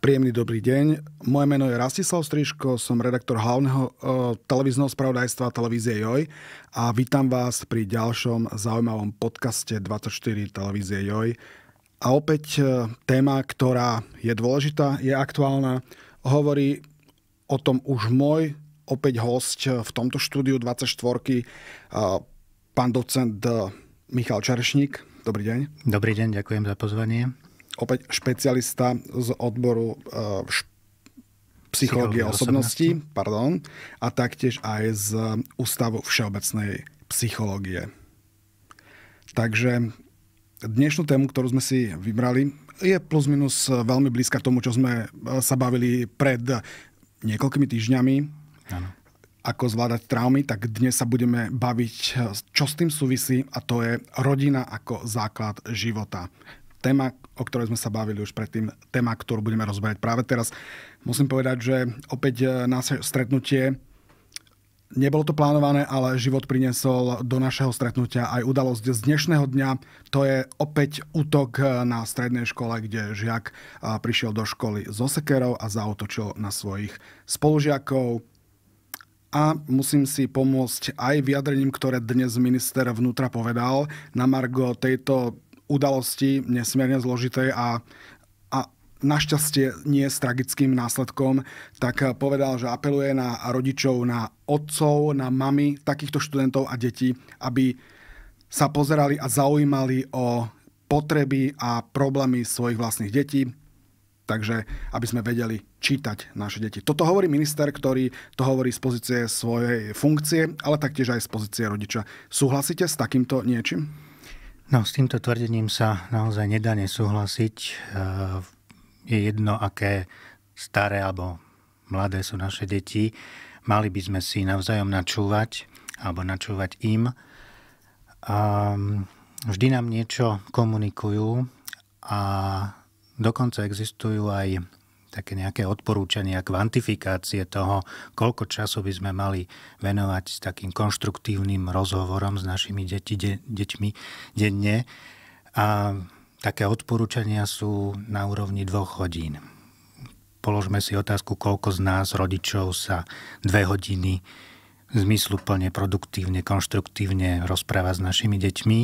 Príjemný dobrý deň. Moje meno je Rastislav Striško, som redaktor hlavného e, televízneho spravodajstva televízie JOJ a vítam vás pri ďalšom zaujímavom podcaste 24 televízie JOJ. A opäť e, téma, ktorá je dôležitá, je aktuálna. Hovorí o tom už môj opäť host v tomto štúdiu 24 e, pán docent e, Michal Čerešník. Dobrý deň. Dobrý deň, ďakujem za pozvanie opäť špecialista z odboru uh, psychológie osobnosti, osobnosti pardon, a taktiež aj z Ústavu všeobecnej psychológie. Takže dnešnú tému, ktorú sme si vybrali, je plus minus veľmi blízka tomu, čo sme sa bavili pred niekoľkými týždňami. Ano. Ako zvládať traumy, tak dnes sa budeme baviť, čo s tým súvisí a to je rodina ako základ života téma, o ktorej sme sa bavili už predtým, téma, ktorú budeme rozberať práve teraz. Musím povedať, že opäť naše stretnutie Nebolo to plánované, ale život priniesol do našeho stretnutia aj udalosť z dnešného dňa. To je opäť útok e, na strednej škole, kde žiak e, prišiel do školy zo sekerov a zautočil na svojich spolužiakov. A musím si pomôcť aj vyjadrením, ktoré dnes minister vnútra povedal na Margo tejto udalosti nesmierne zložitej a, našťastie nie s tragickým následkom, tak povedal, že apeluje na rodičov, na otcov, na mamy takýchto študentov a detí, aby sa pozerali a zaujímali o potreby a problémy svojich vlastných detí, takže aby sme vedeli čítať naše deti. Toto hovorí minister, ktorý to hovorí z pozície svojej funkcie, ale taktiež aj z pozície rodiča. Súhlasíte s takýmto niečím? No, s týmto tvrdením sa naozaj nedá nesúhlasiť. E, je jedno, aké staré alebo mladé sú naše deti. Mali by sme si navzájom načúvať alebo načúvať im. Vždy nám niečo komunikujú a dokonca existujú aj také nejaké odporúčania, kvantifikácie toho, koľko času by sme mali venovať s takým konštruktívnym rozhovorom s našimi deti, de, deťmi denne. A také odporúčania sú na úrovni dvoch hodín. Položme si otázku, koľko z nás, rodičov, sa dve hodiny zmysluplne, produktívne, konštruktívne rozpráva s našimi deťmi.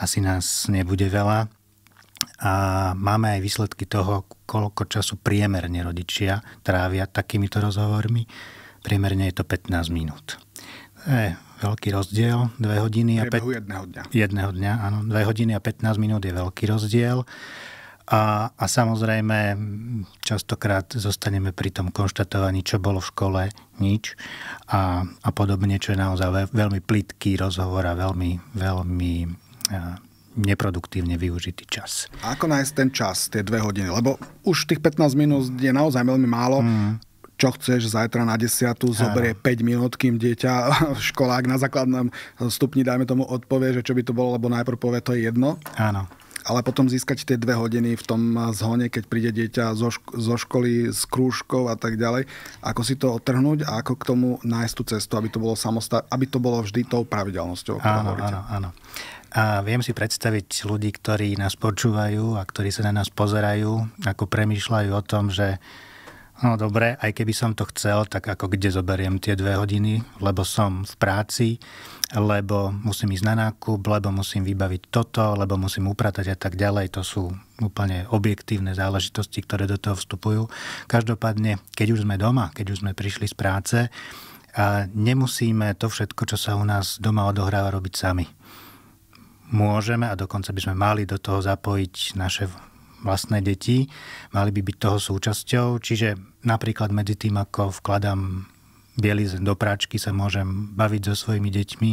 Asi nás nebude veľa a máme aj výsledky toho, koľko času priemerne rodičia trávia takýmito rozhovormi. Priemerne je to 15 minút. To je veľký rozdiel. 2 hodiny a 5... jedného dňa. Jedného dňa, áno. 2 hodiny a 15 minút je veľký rozdiel. A, a samozrejme, častokrát zostaneme pri tom konštatovaní, čo bolo v škole, nič. A, a podobne, čo je naozaj veľmi plitký rozhovor a veľmi, veľmi neproduktívne využitý čas. A ako nájsť ten čas, tie dve hodiny? Lebo už tých 15 minút je naozaj veľmi málo. Mm. Čo chceš zajtra na desiatu, zoberie 5 minút, kým dieťa, školák na základnom stupni, dajme tomu, odpovie, že čo by to bolo, lebo najprv povie, to je jedno. Áno ale potom získať tie dve hodiny v tom zhone, keď príde dieťa zo, šk- zo školy s krúžkou a tak ďalej. Ako si to otrhnúť a ako k tomu nájsť tú cestu, aby to bolo samostá- aby to bolo vždy tou pravidelnosťou. Áno, áno, áno. A viem si predstaviť ľudí, ktorí nás počúvajú a ktorí sa na nás pozerajú, ako premýšľajú o tom, že no dobre, aj keby som to chcel, tak ako kde zoberiem tie dve hodiny, lebo som v práci, lebo musím ísť na nákup, lebo musím vybaviť toto, lebo musím upratať a tak ďalej. To sú úplne objektívne záležitosti, ktoré do toho vstupujú. Každopádne, keď už sme doma, keď už sme prišli z práce, a nemusíme to všetko, čo sa u nás doma odohráva, robiť sami môžeme a dokonca by sme mali do toho zapojiť naše vlastné deti, mali by byť toho súčasťou, čiže napríklad medzi tým, ako vkladám bielizeň do práčky, sa môžem baviť so svojimi deťmi,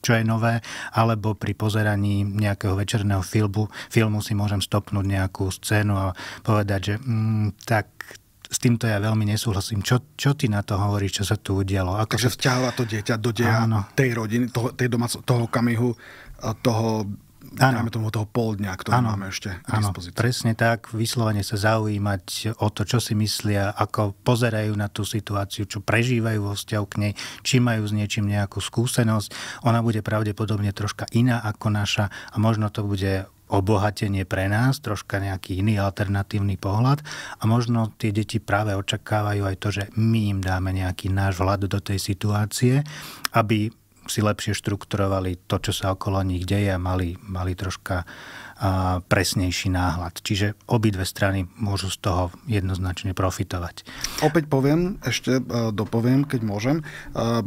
čo je nové, alebo pri pozeraní nejakého večerného filmu, filmu si môžem stopnúť nejakú scénu a povedať, že mm, tak s týmto ja veľmi nesúhlasím. Čo, čo ty na to hovoríš, čo sa tu udialo? Ako Takže vťahla to dieťa do deja Áno. tej rodiny, toho, tej domáco, toho kamihu, toho Áno. tomu toho pol dňa, ktorý ano. máme ešte k ano, dispozícii. presne tak. Vyslovene sa zaujímať o to, čo si myslia, ako pozerajú na tú situáciu, čo prežívajú vo vzťahu k nej, či majú s niečím nejakú skúsenosť. Ona bude pravdepodobne troška iná ako naša a možno to bude obohatenie pre nás, troška nejaký iný alternatívny pohľad a možno tie deti práve očakávajú aj to, že my im dáme nejaký náš vhľad do tej situácie, aby si lepšie štrukturovali to, čo sa okolo nich deje a mali, mali troška a, presnejší náhľad. Čiže obidve strany môžu z toho jednoznačne profitovať. Opäť poviem, ešte uh, dopoviem, keď môžem. Uh,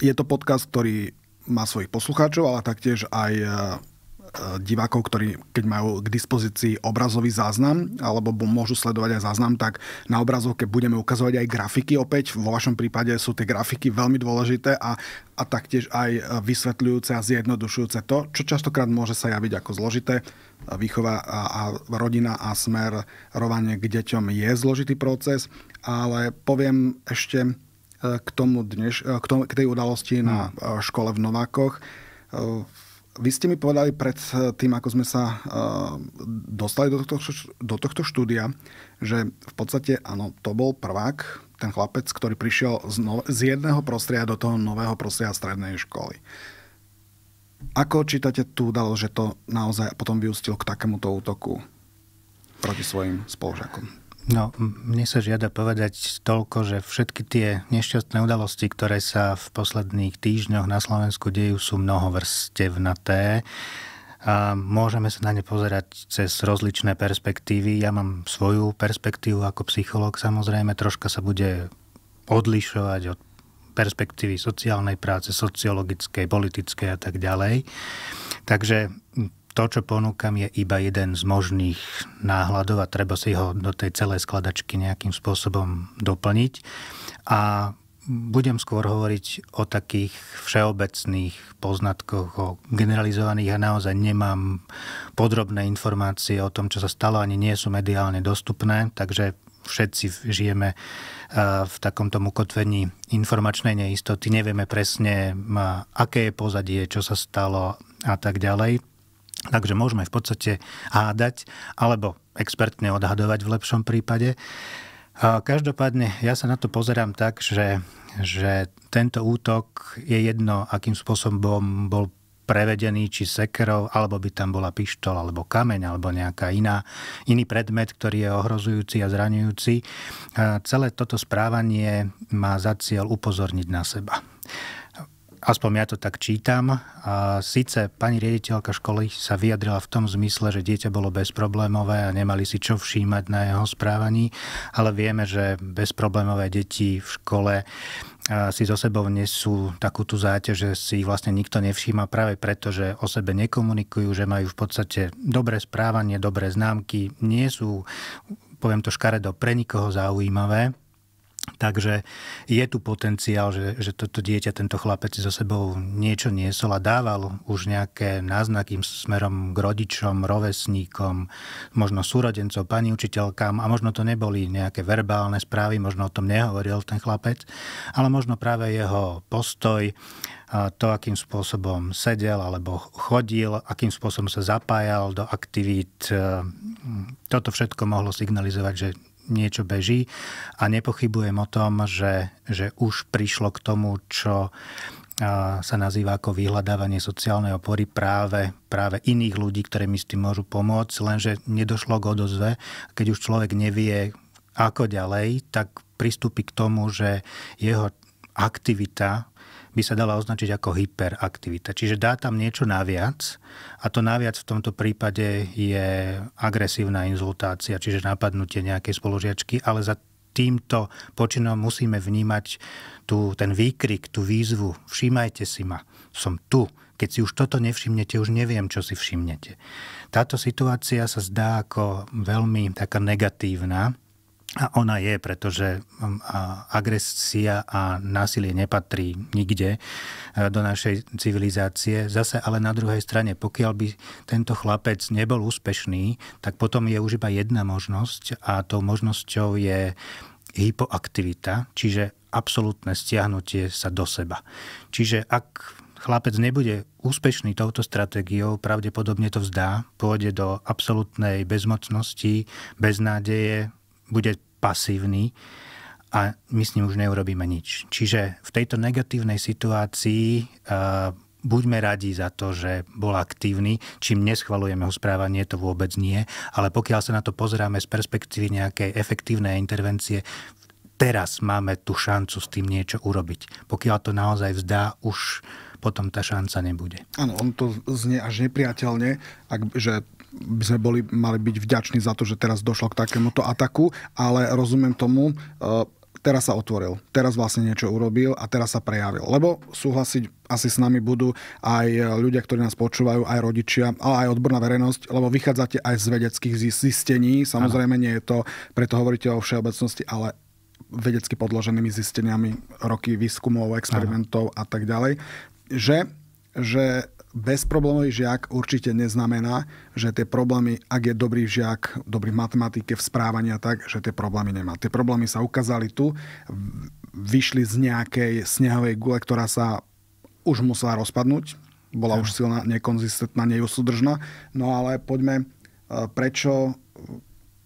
je to podcast, ktorý má svojich poslucháčov, ale taktiež aj uh, divákov, ktorí keď majú k dispozícii obrazový záznam alebo môžu sledovať aj záznam, tak na obrazovke budeme ukazovať aj grafiky. Opäť vo vašom prípade sú tie grafiky veľmi dôležité a, a taktiež aj vysvetľujúce a zjednodušujúce to, čo častokrát môže sa javiť ako zložité. Výchova a, a rodina a smer rovanie k deťom je zložitý proces, ale poviem ešte e, k tomu dneš, k, tomu, k tej udalosti na hmm. e, škole v Novákoch. Vy ste mi povedali pred eh, tým, ako sme sa uh, dostali do tohto, do tohto štúdia, že v podstate, áno, to bol prvák, ten chlapec, ktorý prišiel z, no, z jedného prostredia do toho nového prostredia strednej školy. Ako čítate tú udalosť, že to naozaj potom vyústil k takémuto útoku proti svojim spolužiakom? No, mne sa žiada povedať toľko, že všetky tie nešťastné udalosti, ktoré sa v posledných týždňoch na Slovensku dejú, sú mnohovrstevnaté. A môžeme sa na ne pozerať cez rozličné perspektívy. Ja mám svoju perspektívu ako psychológ samozrejme, troška sa bude odlišovať od perspektívy sociálnej práce, sociologickej, politickej a tak ďalej. Takže to, čo ponúkam, je iba jeden z možných náhľadov a treba si ho do tej celej skladačky nejakým spôsobom doplniť. A budem skôr hovoriť o takých všeobecných poznatkoch, o generalizovaných a naozaj nemám podrobné informácie o tom, čo sa stalo, ani nie sú mediálne dostupné, takže všetci žijeme v takomto ukotvení informačnej neistoty, nevieme presne, aké je pozadie, čo sa stalo a tak ďalej. Takže môžeme v podstate hádať alebo expertne odhadovať v lepšom prípade. Každopádne ja sa na to pozerám tak, že, že tento útok je jedno, akým spôsobom bol prevedený, či sekerov, alebo by tam bola pištol, alebo kameň, alebo nejaká iná, iný predmet, ktorý je ohrozujúci a zraňujúci. Celé toto správanie má za cieľ upozorniť na seba aspoň ja to tak čítam. A síce pani riaditeľka školy sa vyjadrila v tom zmysle, že dieťa bolo bezproblémové a nemali si čo všímať na jeho správaní, ale vieme, že bezproblémové deti v škole si so sebou nesú takú tú záťaž, že si ich vlastne nikto nevšíma práve preto, že o sebe nekomunikujú, že majú v podstate dobré správanie, dobré známky, nie sú, poviem to škaredo, pre nikoho zaujímavé Takže je tu potenciál, že, že toto dieťa, tento chlapec so sebou niečo niesol a dával už nejaké náznaky smerom k rodičom, rovesníkom, možno súrodencov, pani učiteľkám a možno to neboli nejaké verbálne správy, možno o tom nehovoril ten chlapec, ale možno práve jeho postoj, to, akým spôsobom sedel alebo chodil, akým spôsobom sa zapájal do aktivít. E, toto všetko mohlo signalizovať, že niečo beží a nepochybujem o tom, že, že už prišlo k tomu, čo sa nazýva ako vyhľadávanie sociálnej opory práve, práve iných ľudí, ktorí mi s tým môžu pomôcť, lenže nedošlo k odozve. Keď už človek nevie, ako ďalej, tak pristúpi k tomu, že jeho aktivita by sa dala označiť ako hyperaktivita. Čiže dá tam niečo naviac a to naviac v tomto prípade je agresívna inzultácia, čiže napadnutie nejakej spolužiačky, ale za týmto počinom musíme vnímať tú, ten výkrik, tú výzvu. Všímajte si ma, som tu. Keď si už toto nevšimnete, už neviem, čo si všimnete. Táto situácia sa zdá ako veľmi taká negatívna, a ona je, pretože um, agresia a násilie nepatrí nikde uh, do našej civilizácie. Zase ale na druhej strane, pokiaľ by tento chlapec nebol úspešný, tak potom je už iba jedna možnosť a tou možnosťou je hypoaktivita, čiže absolútne stiahnutie sa do seba. Čiže ak chlapec nebude úspešný touto stratégiou, pravdepodobne to vzdá, pôjde do absolútnej bezmocnosti, beznádeje, bude pasívny a my s ním už neurobíme nič. Čiže v tejto negatívnej situácii buďme radi za to, že bol aktívny, čím neschvalujeme ho správanie, to vôbec nie, ale pokiaľ sa na to pozeráme z perspektívy nejakej efektívnej intervencie, teraz máme tú šancu s tým niečo urobiť. Pokiaľ to naozaj vzdá, už potom tá šanca nebude. Áno, on to znie až nepriateľne, ak, že by sme boli, mali byť vďační za to, že teraz došlo k takémuto ataku, ale rozumiem tomu, uh, teraz sa otvoril, teraz vlastne niečo urobil a teraz sa prejavil. Lebo súhlasiť asi s nami budú aj ľudia, ktorí nás počúvajú, aj rodičia, ale aj odborná verejnosť, lebo vychádzate aj z vedeckých zistení. Samozrejme, nie je to, preto hovoríte o všeobecnosti, ale vedecky podloženými zisteniami roky výskumov, experimentov a tak ďalej, že, že bezproblémový žiak určite neznamená, že tie problémy, ak je dobrý žiak, dobrý v matematike, v správaní a tak, že tie problémy nemá. Tie problémy sa ukázali tu, vyšli z nejakej snehovej gule, ktorá sa už musela rozpadnúť, bola už silná, nekonzistentná, neusúdržná. No ale poďme, e, prečo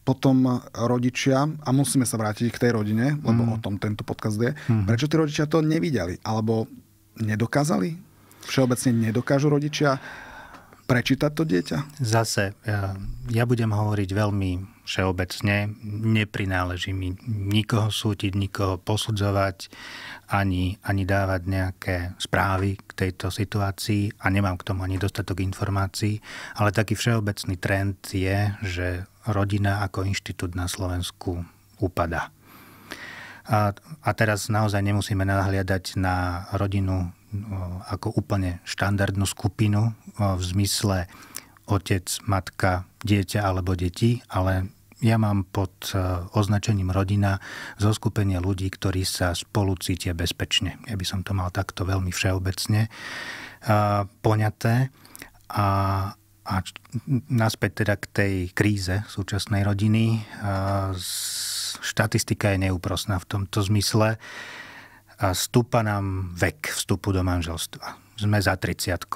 potom rodičia, a musíme sa vrátiť k tej rodine, lebo mm. o tom tento podcast je, mm. prečo tí rodičia to nevideli, alebo nedokázali všeobecne nedokážu rodičia prečítať to dieťa? Zase, ja, ja budem hovoriť veľmi všeobecne. Neprináleží mi nikoho sútiť, nikoho posudzovať, ani, ani dávať nejaké správy k tejto situácii a nemám k tomu ani dostatok informácií. Ale taký všeobecný trend je, že rodina ako inštitút na Slovensku upada. A, a teraz naozaj nemusíme nahliadať na rodinu ako úplne štandardnú skupinu v zmysle otec, matka, dieťa alebo deti, ale ja mám pod e, označením rodina zo skupenia ľudí, ktorí sa spolu cítia bezpečne. Ja by som to mal takto veľmi všeobecne poňaté. A, a naspäť teda k tej kríze súčasnej rodiny. Štatistika je neúprosná v tomto zmysle a stúpa nám vek vstupu do manželstva. Sme za 30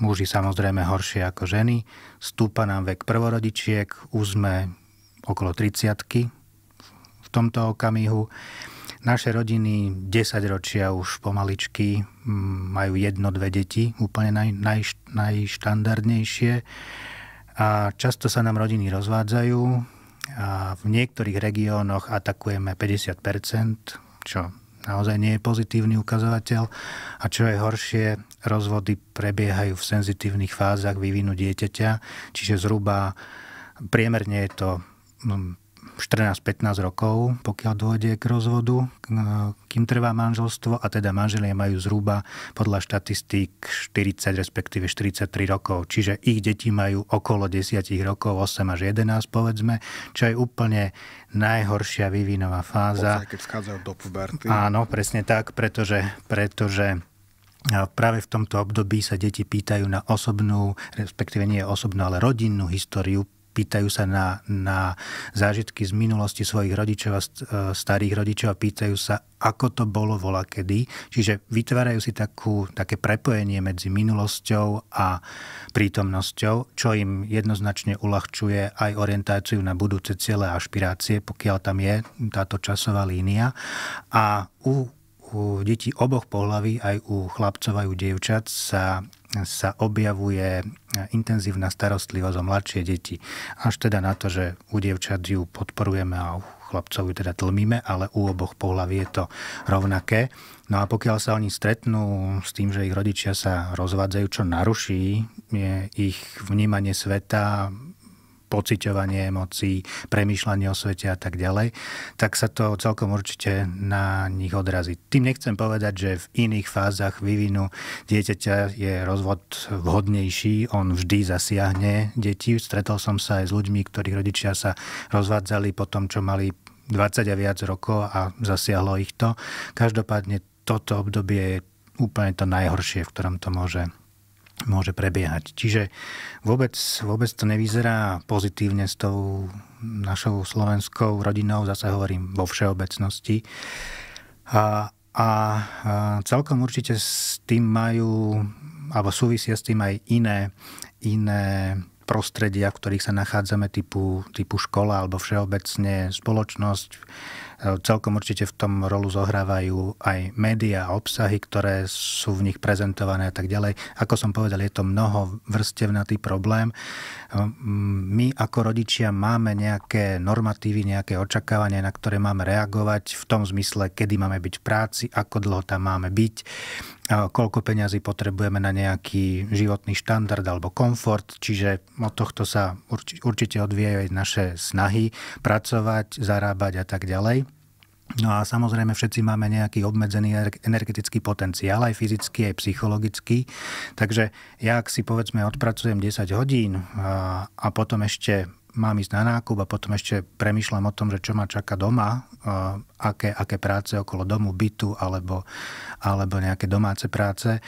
muži samozrejme horšie ako ženy, stúpa nám vek prvorodičiek, už sme okolo 30 v tomto okamihu. Naše rodiny 10 ročia už pomaličky majú jedno, dve deti, úplne naj, naj, najštandardnejšie. A často sa nám rodiny rozvádzajú a v niektorých regiónoch atakujeme 50%, čo naozaj nie je pozitívny ukazovateľ. A čo je horšie, rozvody prebiehajú v senzitívnych fázach vývinu dieťaťa, čiže zhruba priemerne je to no, 14-15 rokov, pokiaľ dôjde k rozvodu, kým trvá manželstvo a teda manželia majú zhruba podľa štatistík 40 respektíve 43 rokov. Čiže ich deti majú okolo 10 rokov, 8 až 11 povedzme, čo je úplne najhoršia vývinová fáza. Podstate, keď vchádzajú do puberty. Áno, presne tak, pretože, pretože Práve v tomto období sa deti pýtajú na osobnú, respektíve nie osobnú, ale rodinnú históriu pýtajú sa na, na zážitky z minulosti svojich rodičov a e, starých rodičov a pýtajú sa, ako to bolo vola kedy. Čiže vytvárajú si takú, také prepojenie medzi minulosťou a prítomnosťou, čo im jednoznačne uľahčuje aj orientáciu na budúce ciele a ašpirácie, pokiaľ tam je táto časová línia. A u u detí oboch pohlaví, aj u chlapcov, aj u dievčat, sa, sa objavuje intenzívna starostlivosť o mladšie deti. Až teda na to, že u dievčat ju podporujeme a u chlapcov ju teda tlmíme, ale u oboch pohlaví je to rovnaké. No a pokiaľ sa oni stretnú s tým, že ich rodičia sa rozvádzajú, čo naruší je ich vnímanie sveta, pociťovanie emócií, premýšľanie o svete a tak ďalej, tak sa to celkom určite na nich odrazí. Tým nechcem povedať, že v iných fázach vývinu dieťaťa je rozvod vhodnejší, on vždy zasiahne deti. Stretol som sa aj s ľuďmi, ktorí rodičia sa rozvádzali po tom, čo mali 20 a viac rokov a zasiahlo ich to. Každopádne toto obdobie je úplne to najhoršie, v ktorom to môže môže prebiehať. Čiže vôbec, vôbec to nevyzerá pozitívne s tou našou slovenskou rodinou, zase hovorím vo všeobecnosti. A, a celkom určite s tým majú, alebo súvisia s tým aj iné, iné prostredia, v ktorých sa nachádzame, typu, typu škola alebo všeobecne spoločnosť, Celkom určite v tom rolu zohrávajú aj médiá a obsahy, ktoré sú v nich prezentované a tak ďalej. Ako som povedal, je to mnoho vrstevnatý problém. My ako rodičia máme nejaké normatívy, nejaké očakávania, na ktoré máme reagovať v tom zmysle, kedy máme byť v práci, ako dlho tam máme byť, koľko peňazí potrebujeme na nejaký životný štandard alebo komfort, čiže od tohto sa určite odvíjajú aj naše snahy pracovať, zarábať a tak ďalej. No a samozrejme všetci máme nejaký obmedzený energetický potenciál, aj fyzický, aj psychologický. Takže ja, ak si povedzme odpracujem 10 hodín a, a potom ešte mám ísť na nákup a potom ešte premyšľam o tom, že čo ma čaká doma, aké, aké práce okolo domu, bytu alebo, alebo nejaké domáce práce,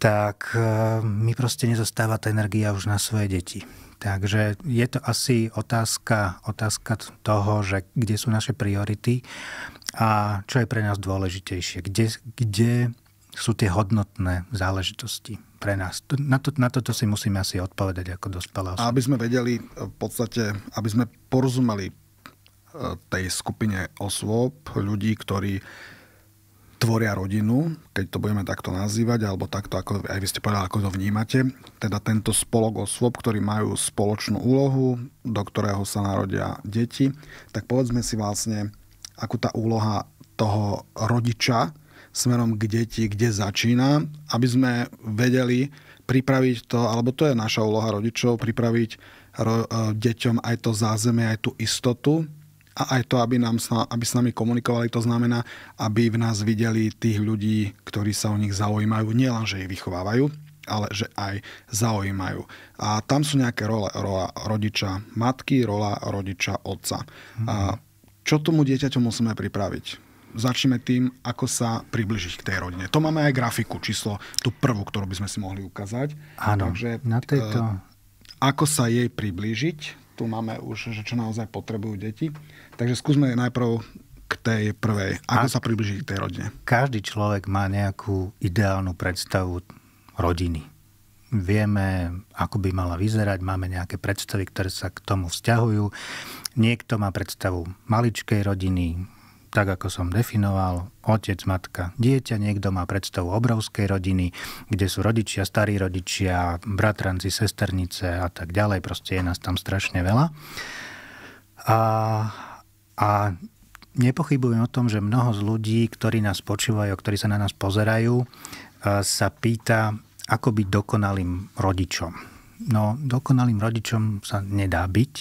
tak mi proste nezostáva tá energia už na svoje deti. Takže je to asi otázka, otázka toho, že kde sú naše priority a čo je pre nás dôležitejšie. Kde, kde sú tie hodnotné záležitosti pre nás. Na, to, na toto si musíme asi odpovedať ako dospelá osoba. Aby sme vedeli v podstate, aby sme porozumeli e, tej skupine osôb, ľudí, ktorí tvoria rodinu, keď to budeme takto nazývať, alebo takto, ako aj vy ste povedali, ako to vnímate, teda tento spolok osôb, ktorí majú spoločnú úlohu, do ktorého sa narodia deti, tak povedzme si vlastne, akú tá úloha toho rodiča smerom k deti, kde začína, aby sme vedeli pripraviť to, alebo to je naša úloha rodičov, pripraviť ro, e, deťom aj to zázemie, aj tú istotu a aj to, aby, nám, aby s nami komunikovali. To znamená, aby v nás videli tých ľudí, ktorí sa o nich zaujímajú, nielen, že ich vychovávajú, ale že aj zaujímajú. A tam sú nejaké role, rola rodiča matky, rola rodiča otca. Mm. A čo tomu dieťaťu musíme pripraviť? Začneme tým, ako sa približiť k tej rodine. To máme aj grafiku, číslo, tú prvú, ktorú by sme si mohli ukázať. Áno, Takže, na tejto... E, ako sa jej priblížiť, tu máme už, že čo naozaj potrebujú deti. Takže skúsme najprv k tej prvej. Ako A sa približiť k tej rodine? Každý človek má nejakú ideálnu predstavu rodiny. Vieme, ako by mala vyzerať, máme nejaké predstavy, ktoré sa k tomu vzťahujú. Niekto má predstavu maličkej rodiny, tak ako som definoval, otec, matka, dieťa, niekto má predstavu obrovskej rodiny, kde sú rodičia, starí rodičia, bratranci, sesternice a tak ďalej, proste je nás tam strašne veľa. A, a nepochybujem o tom, že mnoho z ľudí, ktorí nás počúvajú, ktorí sa na nás pozerajú, sa pýta, ako byť dokonalým rodičom. No, dokonalým rodičom sa nedá byť,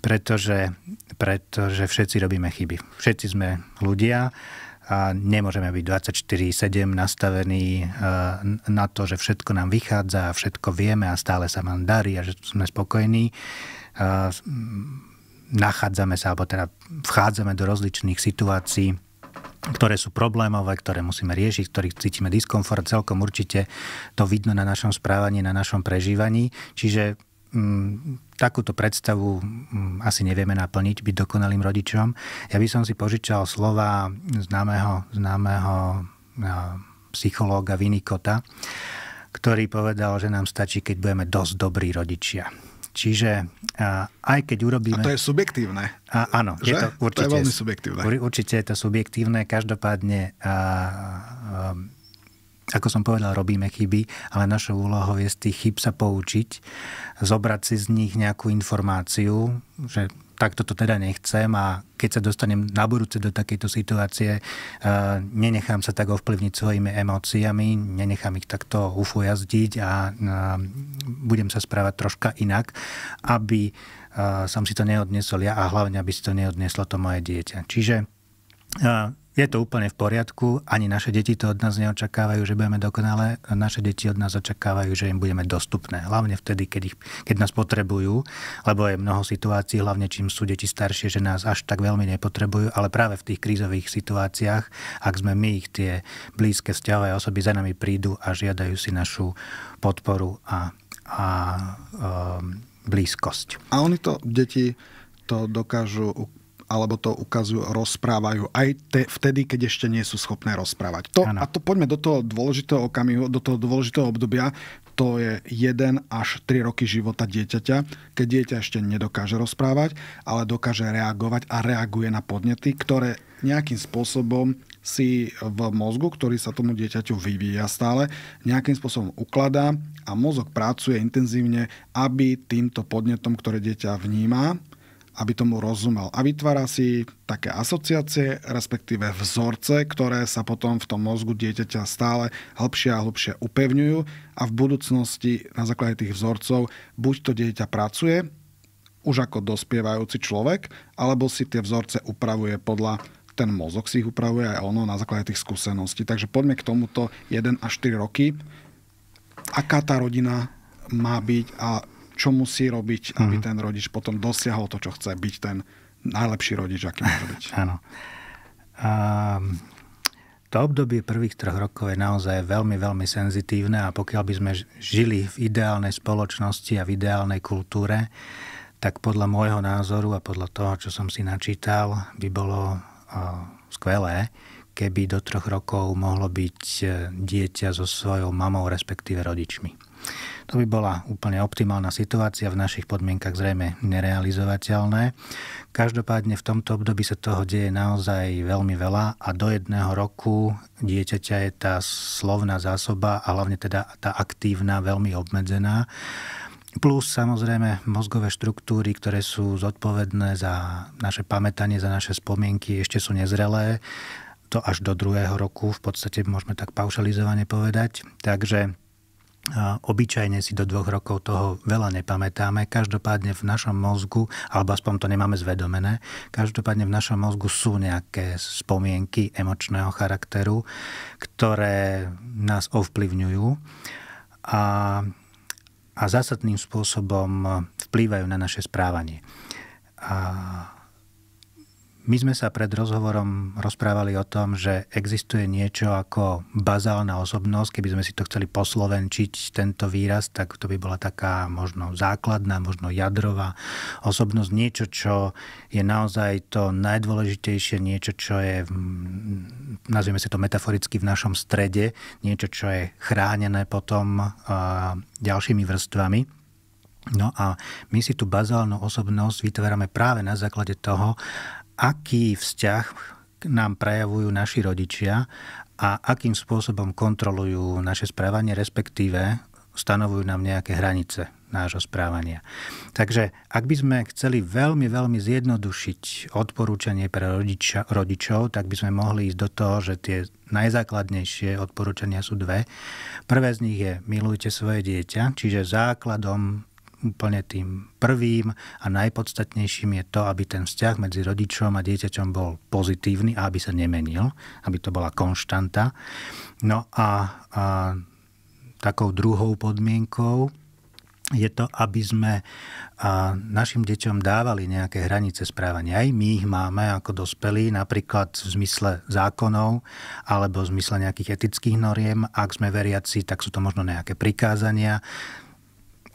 pretože, pretože všetci robíme chyby. Všetci sme ľudia a nemôžeme byť 24-7 nastavení e, na to, že všetko nám vychádza a všetko vieme a stále sa nám darí a že sme spokojní. E, nachádzame sa, alebo teda vchádzame do rozličných situácií, ktoré sú problémové, ktoré musíme riešiť, ktorých cítime diskomfort, celkom určite to vidno na našom správaní, na našom prežívaní. Čiže mm, takúto predstavu mm, asi nevieme naplniť, byť dokonalým rodičom. Ja by som si požičal slova známeho, známeho psychológa Vinikota, ktorý povedal, že nám stačí, keď budeme dosť dobrí rodičia. Čiže aj keď urobíme... A to je subjektívne. A, áno, že? je to určite... To je veľmi subjektívne. Určite je to subjektívne. Každopádne, a, a, ako som povedal, robíme chyby, ale našou úlohou je z tých chyb sa poučiť, zobrať si z nich nejakú informáciu, že takto to teda nechcem a keď sa dostanem na budúce do takejto situácie, nenechám sa tak ovplyvniť svojimi emóciami, nenechám ich takto ufujazdiť a budem sa správať troška inak, aby som si to neodnesol ja a hlavne, aby si to neodneslo to moje dieťa. Čiže je to úplne v poriadku, ani naše deti to od nás neočakávajú, že budeme dokonalé, naše deti od nás očakávajú, že im budeme dostupné. Hlavne vtedy, keď, ich, keď nás potrebujú, lebo je mnoho situácií, hlavne čím sú deti staršie, že nás až tak veľmi nepotrebujú, ale práve v tých krízových situáciách, ak sme my ich tie blízke vzťahové osoby za nami prídu a žiadajú si našu podporu a, a um, blízkosť. A oni to, deti, to dokážu alebo to ukazujú, rozprávajú aj te, vtedy, keď ešte nie sú schopné rozprávať. To, a to poďme do toho dôležitého okamihu, do toho dôležitého obdobia, to je 1 až 3 roky života dieťaťa, keď dieťa ešte nedokáže rozprávať, ale dokáže reagovať a reaguje na podnety, ktoré nejakým spôsobom si v mozgu, ktorý sa tomu dieťaťu vyvíja stále, nejakým spôsobom ukladá a mozog pracuje intenzívne, aby týmto podnetom, ktoré dieťa vníma, aby tomu rozumel. A vytvára si také asociácie, respektíve vzorce, ktoré sa potom v tom mozgu dieťaťa stále hlbšie a hlbšie upevňujú a v budúcnosti na základe tých vzorcov buď to dieťa pracuje už ako dospievajúci človek, alebo si tie vzorce upravuje podľa ten mozog si ich upravuje aj ono na základe tých skúseností. Takže poďme k tomuto 1 až 4 roky. Aká tá rodina má byť a čo musí robiť, aby mm. ten rodič potom dosiahol to, čo chce byť ten najlepší rodič, aký môže byť. Áno. A to obdobie prvých troch rokov je naozaj veľmi, veľmi senzitívne a pokiaľ by sme žili v ideálnej spoločnosti a v ideálnej kultúre, tak podľa môjho názoru a podľa toho, čo som si načítal, by bolo skvelé, keby do troch rokov mohlo byť e, dieťa so svojou mamou, respektíve rodičmi. To by bola úplne optimálna situácia, v našich podmienkach zrejme nerealizovateľné. Každopádne v tomto období sa toho deje naozaj veľmi veľa a do jedného roku dieťaťa je tá slovná zásoba a hlavne teda tá aktívna veľmi obmedzená. Plus samozrejme mozgové štruktúry, ktoré sú zodpovedné za naše pamätanie, za naše spomienky, ešte sú nezrelé. To až do druhého roku v podstate môžeme tak paušalizovane povedať. Takže obyčajne si do dvoch rokov toho veľa nepamätáme. Každopádne v našom mozgu, alebo aspoň to nemáme zvedomené, každopádne v našom mozgu sú nejaké spomienky emočného charakteru, ktoré nás ovplyvňujú a, a zásadným spôsobom vplývajú na naše správanie. A my sme sa pred rozhovorom rozprávali o tom, že existuje niečo ako bazálna osobnosť. Keby sme si to chceli poslovenčiť, tento výraz, tak to by bola taká možno základná, možno jadrová osobnosť. Niečo, čo je naozaj to najdôležitejšie, niečo, čo je, nazvime si to metaforicky, v našom strede, niečo, čo je chránené potom ďalšími vrstvami. No a my si tú bazálnu osobnosť vytvárame práve na základe toho, aký vzťah nám prejavujú naši rodičia a akým spôsobom kontrolujú naše správanie, respektíve stanovujú nám nejaké hranice nášho správania. Takže ak by sme chceli veľmi, veľmi zjednodušiť odporúčanie pre rodiča, rodičov, tak by sme mohli ísť do toho, že tie najzákladnejšie odporúčania sú dve. Prvé z nich je milujte svoje dieťa, čiže základom úplne tým prvým a najpodstatnejším je to, aby ten vzťah medzi rodičom a dieťaťom bol pozitívny a aby sa nemenil, aby to bola konštanta. No a, a takou druhou podmienkou je to, aby sme našim deťom dávali nejaké hranice správania. Aj my ich máme ako dospelí, napríklad v zmysle zákonov alebo v zmysle nejakých etických noriem. Ak sme veriaci, tak sú to možno nejaké prikázania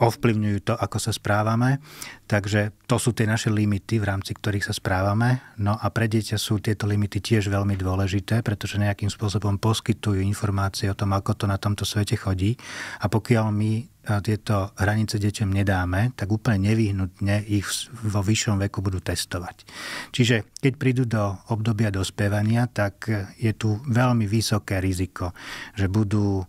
ovplyvňujú to, ako sa správame. Takže to sú tie naše limity, v rámci ktorých sa správame. No a pre dieťa sú tieto limity tiež veľmi dôležité, pretože nejakým spôsobom poskytujú informácie o tom, ako to na tomto svete chodí. A pokiaľ my tieto hranice deťom nedáme, tak úplne nevyhnutne ich vo vyššom veku budú testovať. Čiže keď prídu do obdobia dospievania, tak je tu veľmi vysoké riziko, že budú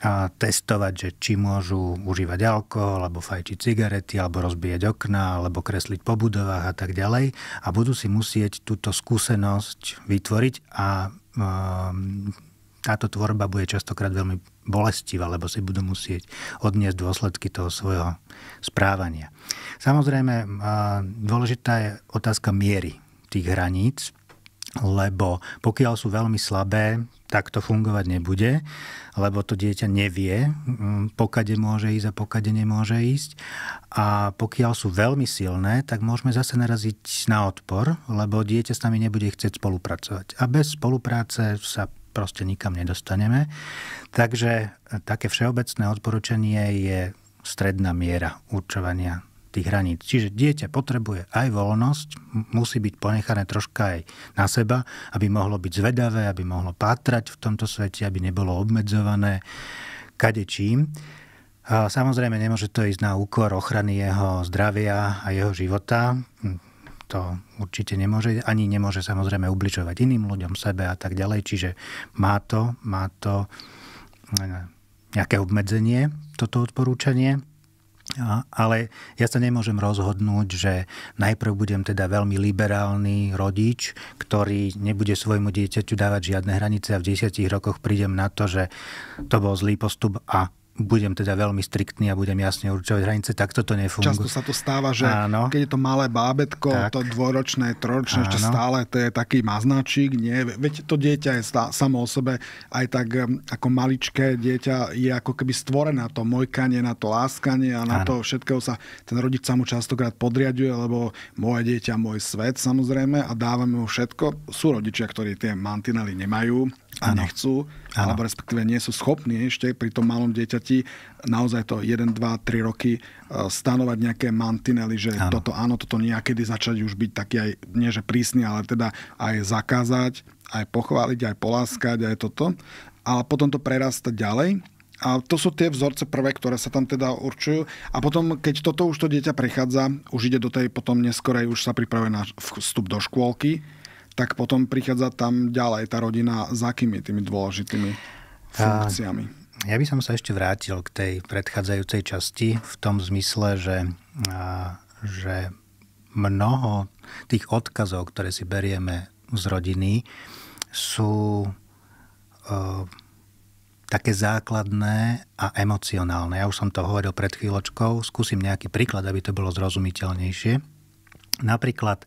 a testovať, že či môžu užívať alkohol, alebo fajčiť cigarety, alebo rozbíjať okna, alebo kresliť po budovách a tak ďalej. A budú si musieť túto skúsenosť vytvoriť a um, táto tvorba bude častokrát veľmi bolestivá, lebo si budú musieť odniesť dôsledky toho svojho správania. Samozrejme, dôležitá je otázka miery tých hraníc, lebo pokiaľ sú veľmi slabé, tak to fungovať nebude, lebo to dieťa nevie, mm, pokade môže ísť a pokade nemôže ísť. A pokiaľ sú veľmi silné, tak môžeme zase naraziť na odpor, lebo dieťa s nami nebude chcieť spolupracovať. A bez spolupráce sa proste nikam nedostaneme. Takže také všeobecné odporúčanie je stredná miera určovania tých hraníc. Čiže dieťa potrebuje aj voľnosť, musí byť ponechané troška aj na seba, aby mohlo byť zvedavé, aby mohlo pátrať v tomto svete, aby nebolo obmedzované kadečím. Samozrejme nemôže to ísť na úkor ochrany jeho zdravia a jeho života. To určite nemôže, ani nemôže samozrejme ubličovať iným ľuďom, sebe a tak ďalej. Čiže má to, má to nejaké obmedzenie, toto odporúčanie. Ale ja sa nemôžem rozhodnúť, že najprv budem teda veľmi liberálny rodič, ktorý nebude svojmu dieťaťu dávať žiadne hranice a v desiatich rokoch prídem na to, že to bol zlý postup a budem teda veľmi striktný a budem jasne určovať hranice, tak toto nefunguje. Často sa to stáva, že Áno. keď je to malé bábetko, tak. to dvojročné, trojročné, ešte stále to je taký maznačík, nie? Veď to dieťa je stá, samo o sebe aj tak ako maličké dieťa je ako keby stvorené na to mojkanie, na to láskanie a na Áno. to všetkého sa ten rodič sa mu častokrát podriaduje, lebo moje dieťa, môj svet samozrejme a dávame mu všetko. Sú rodičia, ktorí tie mantinely nemajú a ano. nechcú, ano. alebo respektíve nie sú schopní ešte pri tom malom dieťati naozaj to 1, 2, 3 roky e, stanovať nejaké mantinely, že ano. toto áno, toto niekedy začať už byť taký aj, nie že prísny, ale teda aj zakázať, aj pochváliť, aj poláskať, aj toto. Ale potom to prerasta ďalej a to sú tie vzorce prvé, ktoré sa tam teda určujú. A potom, keď toto už to dieťa prechádza, už ide do tej potom neskorej, už sa pripravuje na vstup do škôlky, tak potom prichádza tam ďalej tá rodina za akými tými dôležitými funkciami. A ja by som sa ešte vrátil k tej predchádzajúcej časti v tom zmysle, že, a, že mnoho tých odkazov, ktoré si berieme z rodiny, sú e, také základné a emocionálne. Ja už som to hovoril pred chvíľočkou, skúsim nejaký príklad, aby to bolo zrozumiteľnejšie. Napríklad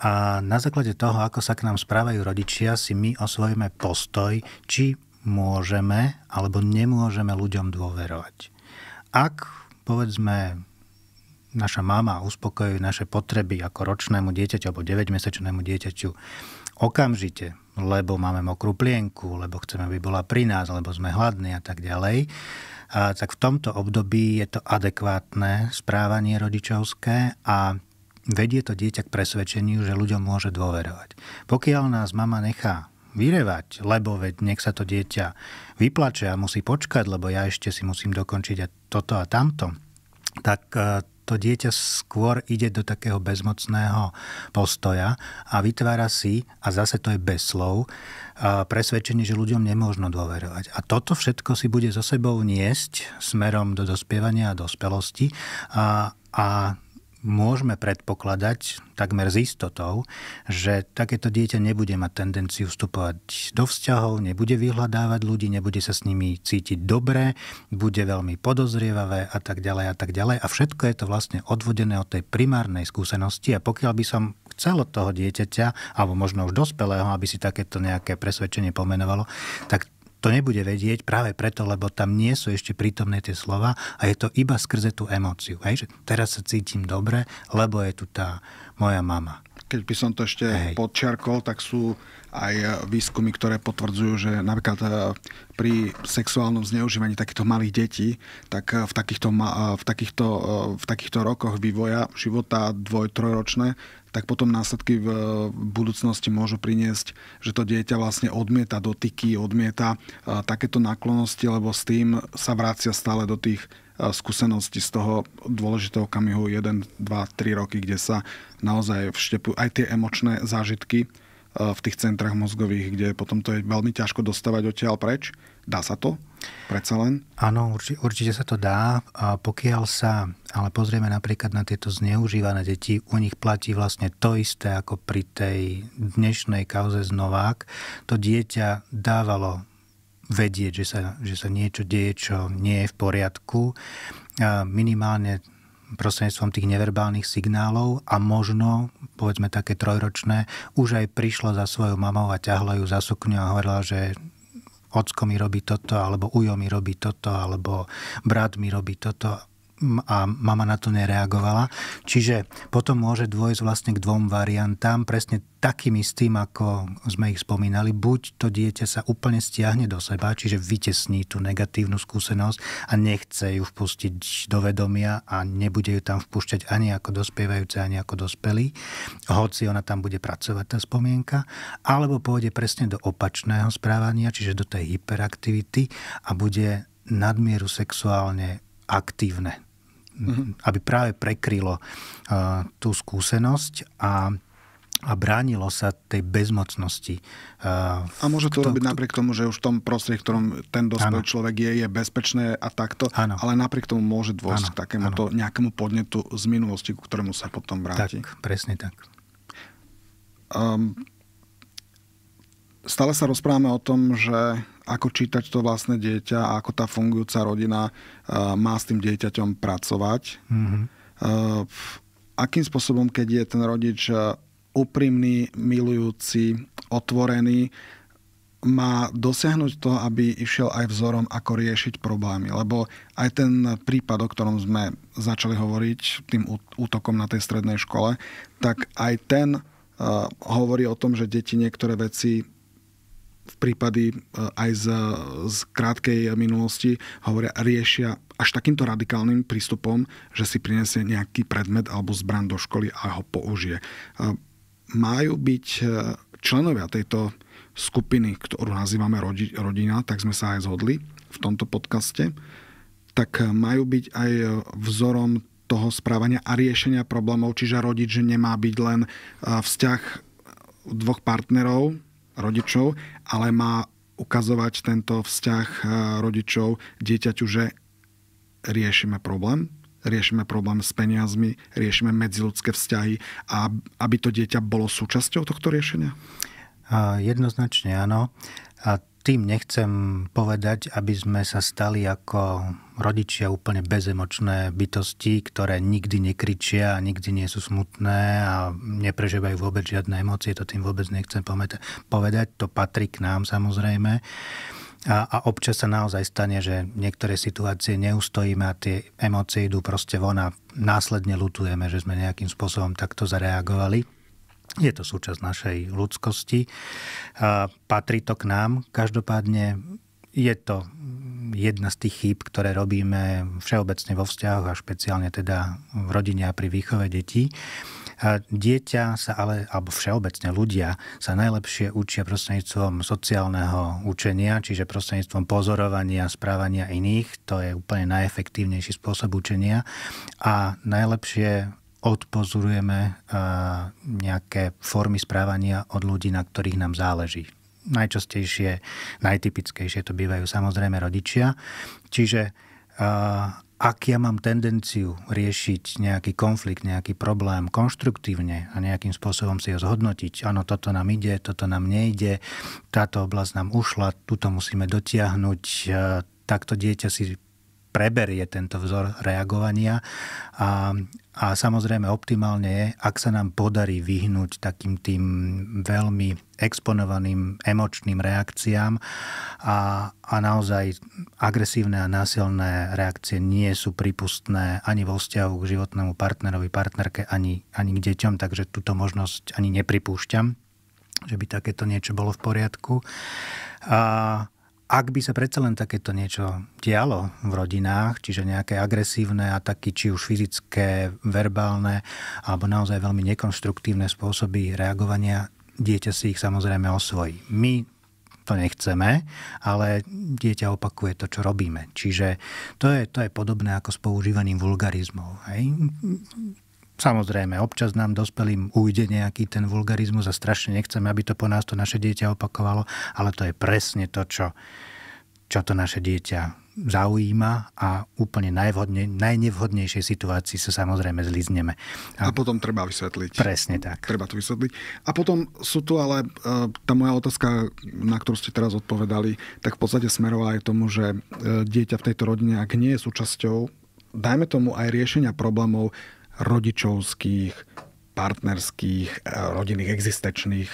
a na základe toho, ako sa k nám správajú rodičia, si my osvojíme postoj, či môžeme alebo nemôžeme ľuďom dôverovať. Ak, povedzme, naša mama uspokojí naše potreby ako ročnému dieťaťu alebo 9-mesačnému dieťaťu okamžite, lebo máme mokrú plienku, lebo chceme, aby bola pri nás, lebo sme hladní a tak ďalej, a tak v tomto období je to adekvátne správanie rodičovské a vedie to dieťa k presvedčeniu, že ľuďom môže dôverovať. Pokiaľ nás mama nechá vyrevať, lebo veď nech sa to dieťa vyplače a musí počkať, lebo ja ešte si musím dokončiť a toto a tamto, tak e, to dieťa skôr ide do takého bezmocného postoja a vytvára si, a zase to je bez slov, e, presvedčenie, že ľuďom nemôžno dôverovať. A toto všetko si bude so sebou niesť smerom do dospievania a dospelosti a, a môžeme predpokladať takmer s istotou, že takéto dieťa nebude mať tendenciu vstupovať do vzťahov, nebude vyhľadávať ľudí, nebude sa s nimi cítiť dobre, bude veľmi podozrievavé a tak ďalej a tak ďalej. A všetko je to vlastne odvodené od tej primárnej skúsenosti a pokiaľ by som chcel toho dieťaťa, alebo možno už dospelého, aby si takéto nejaké presvedčenie pomenovalo, tak to nebude vedieť práve preto, lebo tam nie sú ešte prítomné tie slova a je to iba skrze tú emóciu. Hej? Že teraz sa cítim dobre, lebo je tu tá moja mama. Keď by som to ešte Hej. podčiarkol, tak sú aj výskumy, ktoré potvrdzujú, že napríklad e, pri sexuálnom zneužívaní takýchto malých detí, tak e, v takýchto, e, v takýchto, v takýchto rokoch vývoja života dvoj, trojročné, tak potom následky v budúcnosti môžu priniesť, že to dieťa vlastne odmieta dotyky, odmieta takéto náklonosti, lebo s tým sa vracia stále do tých skúseností z toho dôležitého kamihu 1, 2, 3 roky, kde sa naozaj vštepujú aj tie emočné zážitky v tých centrách mozgových, kde potom to je veľmi ťažko dostávať odtiaľ preč. Dá sa to? Predsa len? Áno, určite, určite sa to dá. Pokiaľ sa ale pozrieme napríklad na tieto zneužívané deti, u nich platí vlastne to isté ako pri tej dnešnej kauze z Novák. To dieťa dávalo vedieť, že sa, že sa niečo deje, čo nie je v poriadku. Minimálne prostredníctvom tých neverbálnych signálov a možno, povedzme také trojročné, už aj prišla za svojou mamou a ťahla ju za sukňu a hovorila, že ocko mi robí toto, alebo ujo mi robí toto, alebo brat mi robí toto. A mama na to nereagovala. Čiže potom môže dôjsť vlastne k dvom variantám, presne takým istým, ako sme ich spomínali. Buď to dieťa sa úplne stiahne do seba, čiže vytesní tú negatívnu skúsenosť a nechce ju vpustiť do vedomia a nebude ju tam vpúšťať ani ako dospievajúce, ani ako dospelý, hoci ona tam bude pracovať, tá spomienka, alebo pôjde presne do opačného správania, čiže do tej hyperaktivity a bude nadmieru sexuálne aktívne. Aby práve prekrylo uh, tú skúsenosť a a bránilo sa tej bezmocnosti. Uh, a môže to, to robiť napriek tomu, že už v tom prostredí, v ktorom ten dospelý človek je, je bezpečné a takto, ano. ale napriek tomu môže dôjsť k takémuto nejakému podnetu z minulosti, ku ktorému sa potom vráti. Tak, presne tak. Um, stále sa rozprávame o tom, že ako čítať to vlastné dieťa a ako tá fungujúca rodina má s tým dieťaťom pracovať. Mm-hmm. Akým spôsobom, keď je ten rodič úprimný, milujúci, otvorený, má dosiahnuť to, aby išiel aj vzorom, ako riešiť problémy. Lebo aj ten prípad, o ktorom sme začali hovoriť, tým útokom na tej strednej škole, tak aj ten uh, hovorí o tom, že deti niektoré veci v prípady e, aj z, z krátkej minulosti hovoria, riešia až takýmto radikálnym prístupom, že si prinesie nejaký predmet alebo zbran do školy a ho použije. E, majú byť e, členovia tejto skupiny, ktorú nazývame rodina, tak sme sa aj zhodli v tomto podcaste, tak majú byť aj vzorom toho správania a riešenia problémov, čiže rodič nemá byť len vzťah dvoch partnerov, rodičov, ale má ukazovať tento vzťah eh, rodičov dieťaťu, že riešime problém, riešime problém s peniazmi, riešime medziludské vzťahy a aby to dieťa bolo súčasťou tohto riešenia? Jednoznačne áno. A tým nechcem povedať, aby sme sa stali ako rodičia úplne bezemočné bytosti, ktoré nikdy nekričia a nikdy nie sú smutné a neprežívajú vôbec žiadne emócie. To tým vôbec nechcem povedať. To patrí k nám samozrejme. A, a občas sa naozaj stane, že niektoré situácie neustojíme a tie emócie idú proste von a následne lutujeme, že sme nejakým spôsobom takto zareagovali. Je to súčasť našej ľudskosti. Patrí to k nám. Každopádne je to jedna z tých chýb, ktoré robíme všeobecne vo vzťahoch a špeciálne teda v rodine a pri výchove detí. Dieťa sa ale, alebo všeobecne ľudia sa najlepšie učia prostredníctvom sociálneho učenia, čiže prostredníctvom pozorovania, správania iných. To je úplne najefektívnejší spôsob učenia. A najlepšie odpozorujeme nejaké formy správania od ľudí, na ktorých nám záleží. Najčastejšie, najtypickejšie to bývajú samozrejme rodičia. Čiže ak ja mám tendenciu riešiť nejaký konflikt, nejaký problém konštruktívne a nejakým spôsobom si ho zhodnotiť, áno, toto nám ide, toto nám nejde, táto oblasť nám ušla, tuto musíme dotiahnuť, takto dieťa si preberie tento vzor reagovania a, a samozrejme optimálne je, ak sa nám podarí vyhnúť takým tým veľmi exponovaným emočným reakciám a, a naozaj agresívne a násilné reakcie nie sú prípustné ani vo vzťahu k životnému partnerovi, partnerke, ani, ani k deťom, takže túto možnosť ani nepripúšťam, že by takéto niečo bolo v poriadku. A, ak by sa predsa len takéto niečo dialo v rodinách, čiže nejaké agresívne ataky, či už fyzické, verbálne, alebo naozaj veľmi nekonštruktívne spôsoby reagovania, dieťa si ich samozrejme osvojí. My to nechceme, ale dieťa opakuje to, čo robíme. Čiže to je, to je podobné ako s používaním vulgarizmov. Hej? Samozrejme, občas nám dospelým ujde nejaký ten vulgarizmus a strašne nechceme, aby to po nás to naše dieťa opakovalo, ale to je presne to, čo, čo to naše dieťa zaujíma a úplne najvhodne, najnevhodnejšej situácii sa samozrejme zlizneme. A, a potom treba vysvetliť. Presne tak. Treba to vysvetliť. A potom sú tu ale, e, tá moja otázka, na ktorú ste teraz odpovedali, tak v podstate smerovala aj tomu, že e, dieťa v tejto rodine, ak nie je súčasťou, dajme tomu aj riešenia problémov rodičovských, partnerských, rodinných, existenčných,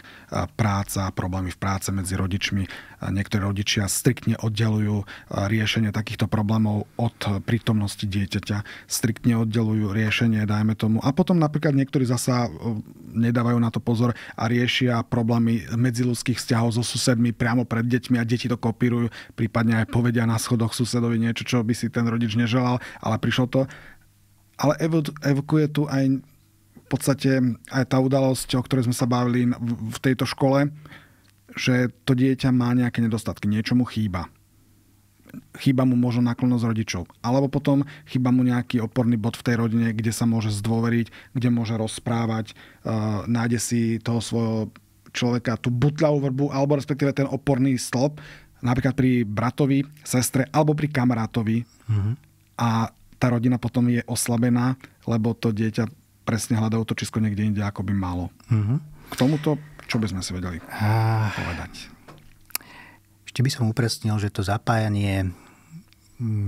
práca, problémy v práce medzi rodičmi. Niektorí rodičia striktne oddelujú riešenie takýchto problémov od prítomnosti dieťaťa, striktne oddelujú riešenie, dajme tomu. A potom napríklad niektorí zasa nedávajú na to pozor a riešia problémy medziludských vzťahov so susedmi priamo pred deťmi a deti to kopírujú, prípadne aj povedia na schodoch susedovi niečo, čo by si ten rodič neželal, ale prišlo to. Ale evokuje tu aj v podstate aj tá udalosť, o ktorej sme sa bavili v tejto škole, že to dieťa má nejaké nedostatky, niečo mu chýba. Chýba mu možno náklonnosť rodičov. Alebo potom chýba mu nejaký oporný bod v tej rodine, kde sa môže zdôveriť, kde môže rozprávať, uh, nájde si toho svojho človeka, tú butľavú vrbu, alebo respektíve ten oporný stĺp, napríklad pri bratovi, sestre, alebo pri kamarátovi. Mm-hmm. A tá rodina potom je oslabená, lebo to dieťa presne hľadá útočisko niekde inde, ako by malo. Mm-hmm. K tomuto, čo by sme si vedeli ah. povedať? Ešte by som upresnil, že to zapájanie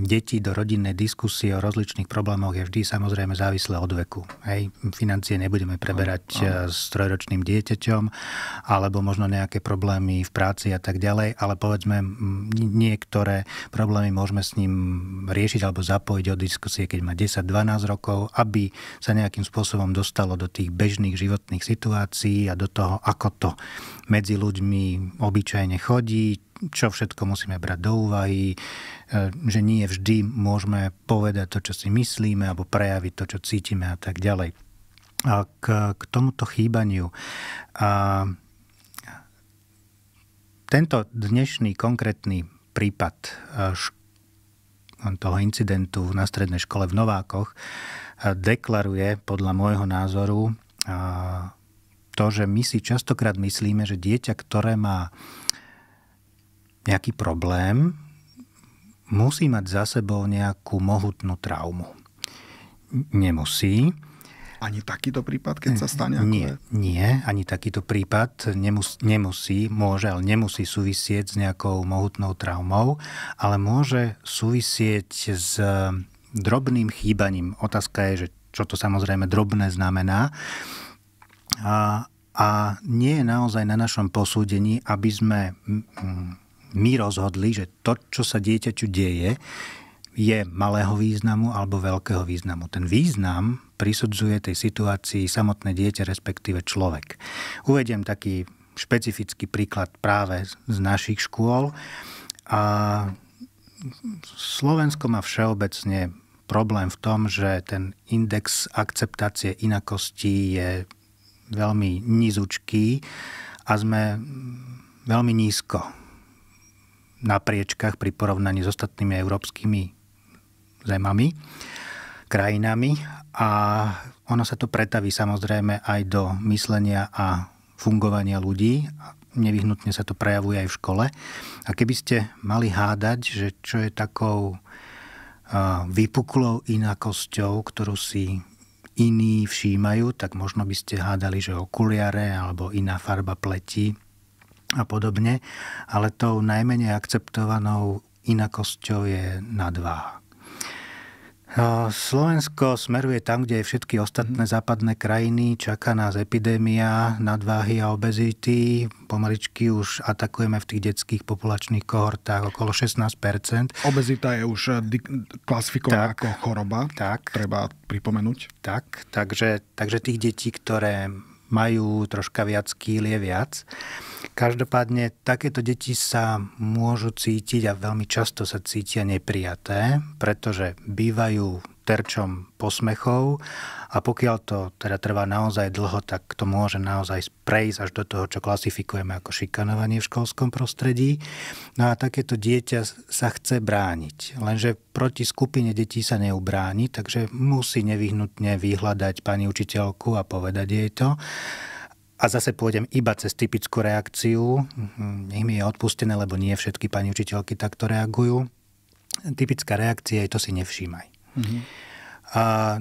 detí do rodinnej diskusie o rozličných problémoch je vždy samozrejme závislé od veku. Hej, financie nebudeme preberať no, no. s trojročným dieťaťom, alebo možno nejaké problémy v práci a tak ďalej, ale povedzme niektoré problémy môžeme s ním riešiť alebo zapojiť do diskusie, keď má 10-12 rokov, aby sa nejakým spôsobom dostalo do tých bežných životných situácií a do toho, ako to medzi ľuďmi obyčajne chodí, čo všetko musíme brať do úvahy, e, že nie vždy môžeme povedať to, čo si myslíme, alebo prejaviť to, čo cítime a tak ďalej. A k, k tomuto chýbaniu. A tento dnešný konkrétny prípad e, toho incidentu na strednej škole v Novákoch e, deklaruje podľa môjho názoru to, že my si častokrát myslíme, že dieťa, ktoré má nejaký problém, musí mať za sebou nejakú mohutnú traumu. Nemusí. Ani takýto prípad, keď sa stane? Ako nie, je? nie, ani takýto prípad nemus, nemusí, môže, ale nemusí súvisieť s nejakou mohutnou traumou, ale môže súvisieť s drobným chýbaním. Otázka je, že čo to samozrejme drobné znamená. A, a nie je naozaj na našom posúdení, aby sme my rozhodli, že to, čo sa dieťaťu deje, je malého významu alebo veľkého významu. Ten význam prisudzuje tej situácii samotné dieťa, respektíve človek. Uvediem taký špecifický príklad práve z našich škôl. A Slovensko má všeobecne problém v tom, že ten index akceptácie inakosti je veľmi nízučký a sme veľmi nízko na priečkach pri porovnaní s ostatnými európskymi zemami, krajinami a ono sa to pretaví samozrejme aj do myslenia a fungovania ľudí. Nevyhnutne sa to prejavuje aj v škole. A keby ste mali hádať, že čo je takou vypuklou inakosťou, ktorú si iní všímajú, tak možno by ste hádali, že okuliare alebo iná farba pleti a podobne, ale tou najmenej akceptovanou inakosťou je nadváha. Slovensko smeruje tam, kde je všetky ostatné mhm. západné krajiny, čaká nás epidémia nadváhy a obezity. Pomaličky už atakujeme v tých detských populačných kohortách okolo 16%. Obezita je už eh, klasifikovaná ako choroba, tak, treba pripomenúť. Tak, takže, takže tých detí, ktoré majú troška viac kýl je viac. Každopádne takéto deti sa môžu cítiť a veľmi často sa cítia neprijaté, pretože bývajú terčom posmechov a pokiaľ to teda trvá naozaj dlho, tak to môže naozaj prejsť až do toho, čo klasifikujeme ako šikanovanie v školskom prostredí. No a takéto dieťa sa chce brániť, lenže proti skupine detí sa neubráni, takže musí nevyhnutne vyhľadať pani učiteľku a povedať jej to. A zase pôjdem iba cez typickú reakciu. Nech mi je odpustené, lebo nie všetky pani učiteľky takto reagujú. Typická reakcia je to si nevšímaj. Mm-hmm. A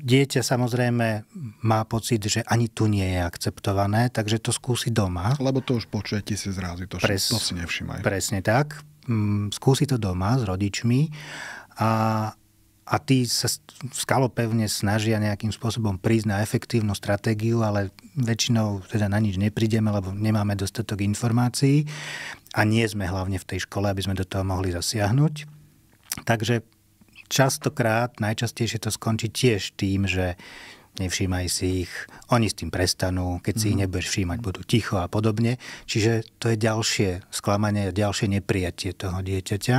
dieťa samozrejme má pocit, že ani tu nie je akceptované, takže to skúsi doma. Lebo to už počuje tisíc razy, to, Pres, to si nevšímaj. Presne tak. Mm, skúsi to doma s rodičmi a a tí sa skalopevne snažia nejakým spôsobom prísť na efektívnu stratégiu, ale väčšinou teda na nič neprídeme, lebo nemáme dostatok informácií a nie sme hlavne v tej škole, aby sme do toho mohli zasiahnuť. Takže častokrát, najčastejšie to skončí tiež tým, že nevšímaj si ich, oni s tým prestanú, keď si ich mhm. nebudeš všímať, budú ticho a podobne. Čiže to je ďalšie sklamanie, ďalšie neprijatie toho dieťaťa.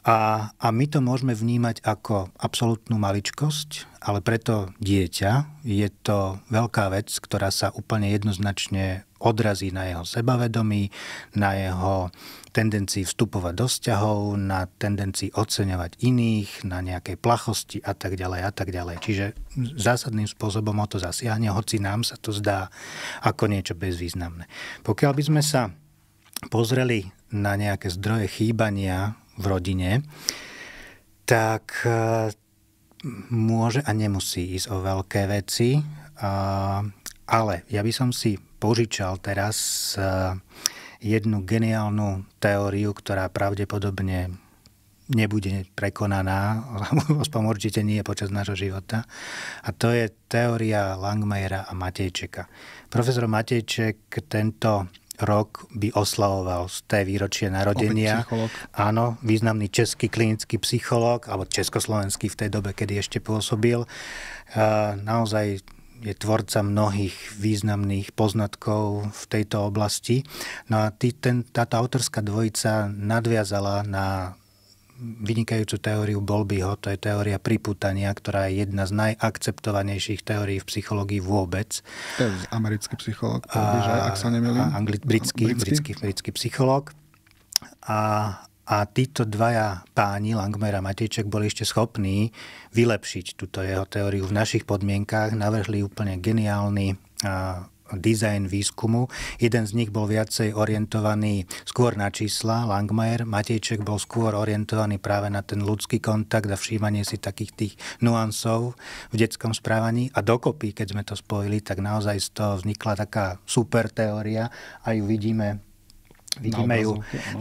A, a my to môžeme vnímať ako absolútnu maličkosť, ale preto dieťa je to veľká vec, ktorá sa úplne jednoznačne odrazí na jeho sebavedomí, na jeho tendencii vstupovať do vzťahov, na tendencii oceňovať iných, na nejakej plachosti a tak ďalej a tak ďalej. Čiže zásadným spôsobom o to zasiahne, hoci nám sa to zdá ako niečo bezvýznamné. Pokiaľ by sme sa pozreli na nejaké zdroje chýbania v rodine, tak e, môže a nemusí ísť o veľké veci, ale ja by som si požičal teraz e, jednu geniálnu teóriu, ktorá pravdepodobne nebude prekonaná, aspoň určite nie počas nášho života. A to je teória Langmajera a Matejčeka. Profesor Matejček tento rok by oslavoval z té výročie narodenia. Áno, významný český klinický psychológ, alebo československý v tej dobe, kedy ešte pôsobil. Naozaj je tvorca mnohých významných poznatkov v tejto oblasti. No a tý, ten, táto autorská dvojica nadviazala na vynikajúcu teóriu Bolbyho, to je teória priputania, ktorá je jedna z najakceptovanejších teórií v psychológii vôbec. To je americký psychológ, ak sa nemýlim. Angli- britský, britský? britský, britský psychológ. A, a títo dvaja páni, Langmer a Matejček, boli ešte schopní vylepšiť túto jeho teóriu v našich podmienkách. Navrhli úplne geniálny dizajn výskumu. Jeden z nich bol viacej orientovaný skôr na čísla, Langmajer, Matejček bol skôr orientovaný práve na ten ľudský kontakt a všímanie si takých tých nuansov v detskom správaní. A dokopy, keď sme to spojili, tak naozaj z toho vznikla taká super teória a ju vidíme Vidíme na ju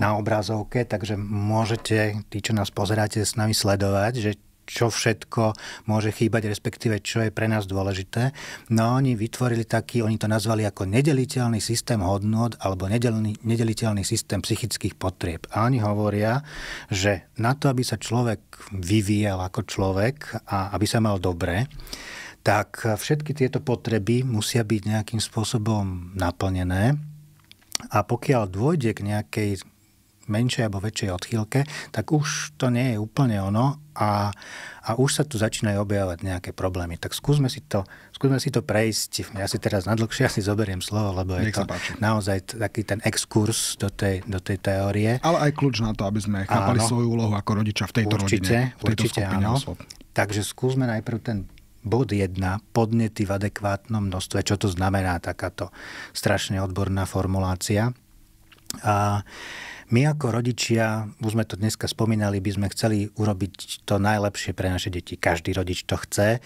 na obrazovke, takže môžete, tí, čo nás pozeráte, s nami sledovať, že čo všetko môže chýbať, respektíve čo je pre nás dôležité. No oni vytvorili taký, oni to nazvali ako nedeliteľný systém hodnot alebo nedelný, nedeliteľný systém psychických potrieb. A oni hovoria, že na to, aby sa človek vyvíjal ako človek a aby sa mal dobre, tak všetky tieto potreby musia byť nejakým spôsobom naplnené. A pokiaľ dôjde k nejakej menšej alebo väčšej odchýlke, tak už to nie je úplne ono a, a už sa tu začínajú objavovať nejaké problémy. Tak skúsme si to, skúsme si to prejsť. Ja si teraz nadlhšie asi zoberiem slovo, lebo je to naozaj taký ten exkurs do tej, do tej teórie. Ale aj kľúč na to, aby sme chápali áno, svoju úlohu ako rodiča v tejto určite, rodine. V tejto určite áno. Osôb. Takže skúsme najprv ten bod 1, podnety v adekvátnom množstve, čo to znamená takáto strašne odborná formulácia. A my ako rodičia, už sme to dneska spomínali, by sme chceli urobiť to najlepšie pre naše deti. Každý rodič to chce.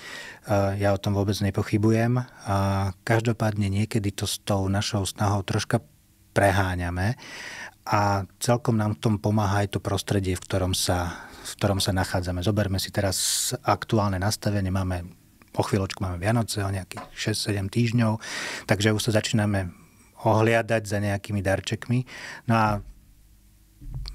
Ja o tom vôbec nepochybujem. A každopádne niekedy to s tou našou snahou troška preháňame a celkom nám v tom pomáha aj to prostredie, v ktorom sa, v ktorom sa nachádzame. Zoberme si teraz aktuálne nastavenie. Máme o chvíľočku máme Vianoce, o nejakých 6-7 týždňov, takže už sa začíname ohliadať za nejakými darčekmi. No a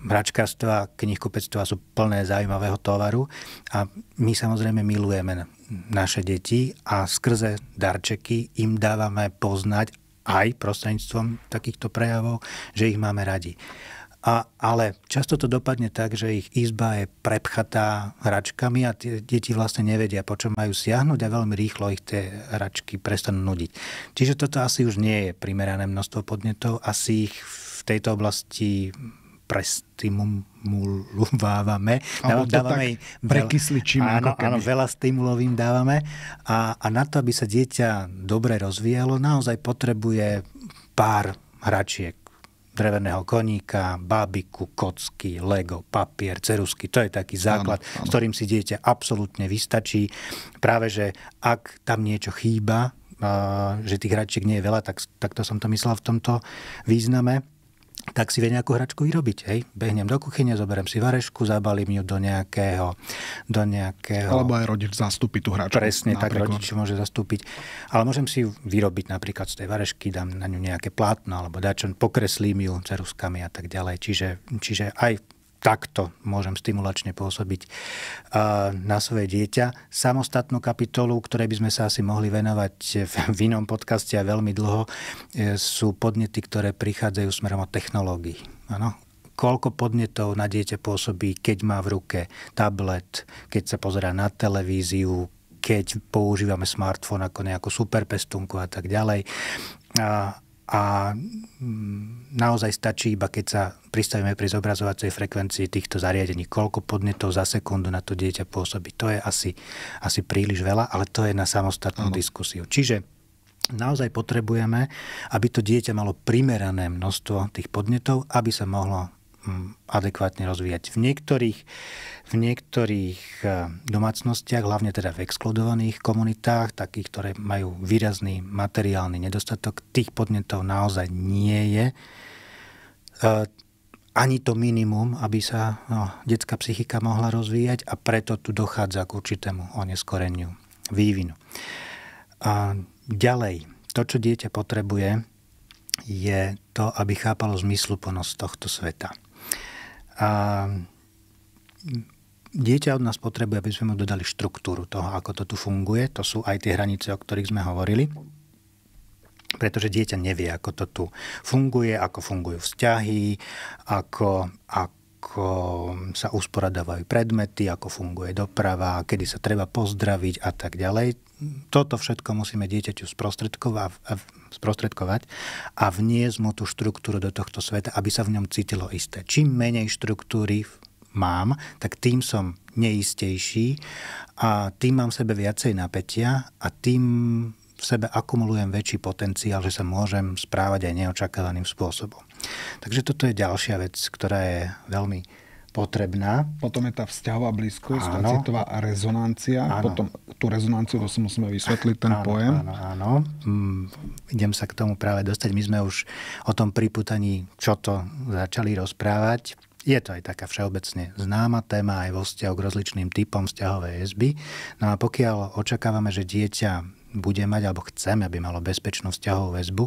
hračkárstva knihkupectva sú plné zaujímavého tovaru a my samozrejme milujeme naše deti a skrze darčeky im dávame poznať aj prostredníctvom takýchto prejavov, že ich máme radi. A, ale často to dopadne tak, že ich izba je prepchatá hračkami a tie deti vlastne nevedia, po čom majú siahnuť a veľmi rýchlo ich tie hračky prestanú nudiť. Čiže toto asi už nie je primerané množstvo podnetov, asi ich v tejto oblasti prestimulovávame. Dávame veľa, áno, áno, veľa stimulov im dávame a, a na to, aby sa dieťa dobre rozvíjalo, naozaj potrebuje pár hračiek dreveného koníka, bábiku, kocky, lego, papier, cerusky. To je taký základ, áno, áno. s ktorým si dieťa absolútne vystačí. Práve, že ak tam niečo chýba, že tých hračiek nie je veľa, tak, tak to som to myslel v tomto význame tak si vie nejakú hračku vyrobiť. Hej? Behnem do kuchyne, zoberiem si varešku, zabalím ju do nejakého, do nejakého... Alebo aj rodič zastúpi tú hračku. Presne, napríklad. tak rodič môže zastúpiť. Ale môžem si ju vyrobiť napríklad z tej varešky, dám na ňu nejaké plátno, alebo dačo, pokreslím ju ceruskami a tak ďalej. Čiže, čiže aj takto môžem stimulačne pôsobiť na svoje dieťa. Samostatnú kapitolu, ktorej by sme sa asi mohli venovať v inom podcaste a veľmi dlho, e, sú podnety, ktoré prichádzajú smerom od technológií. Ano? Koľko podnetov na dieťa pôsobí, keď má v ruke tablet, keď sa pozerá na televíziu, keď používame smartfón ako nejakú superpestunku a tak ďalej. A a mm, naozaj stačí iba keď sa pristavíme pri zobrazovacej frekvencii týchto zariadení, koľko podnetov za sekundu na to dieťa pôsobí. To je asi, asi príliš veľa, ale to je na samostatnú ano. diskusiu. Čiže naozaj potrebujeme, aby to dieťa malo primerané množstvo tých podnetov, aby sa mohlo adekvátne rozvíjať. V niektorých, v niektorých e, domácnostiach, hlavne teda v exkludovaných komunitách, takých, ktoré majú výrazný materiálny nedostatok, tých podnetov naozaj nie je. E, ani to minimum, aby sa no, detská psychika mohla rozvíjať a preto tu dochádza k určitému oneskoreniu, vývinu. A ďalej, to, čo dieťa potrebuje, je to, aby chápalo zmysluplnosť tohto sveta. A dieťa od nás potrebuje, aby sme mu dodali štruktúru toho, ako to tu funguje. To sú aj tie hranice, o ktorých sme hovorili. Pretože dieťa nevie, ako to tu funguje, ako fungujú vzťahy, ako, ako sa usporadávajú predmety, ako funguje doprava, kedy sa treba pozdraviť a tak ďalej. Toto všetko musíme dieťaťu sprostredkovať a vniesť mu tú štruktúru do tohto sveta, aby sa v ňom cítilo isté. Čím menej štruktúry mám, tak tým som neistejší a tým mám v sebe viacej napätia a tým v sebe akumulujem väčší potenciál, že sa môžem správať aj neočakávaným spôsobom. Takže toto je ďalšia vec, ktorá je veľmi potrebná. Potom je tá vzťahová blízkosť, áno. tá citová rezonancia. Áno. Potom tú rezonanciu, to si musíme vysvetliť, ten áno, pojem. Áno, áno. Mm, idem sa k tomu práve dostať. My sme už o tom priputaní, čo to začali rozprávať. Je to aj taká všeobecne známa téma aj vo vzťahu k rozličným typom vzťahovej väzby. No a pokiaľ očakávame, že dieťa bude mať, alebo chceme, aby malo bezpečnú vzťahovú väzbu,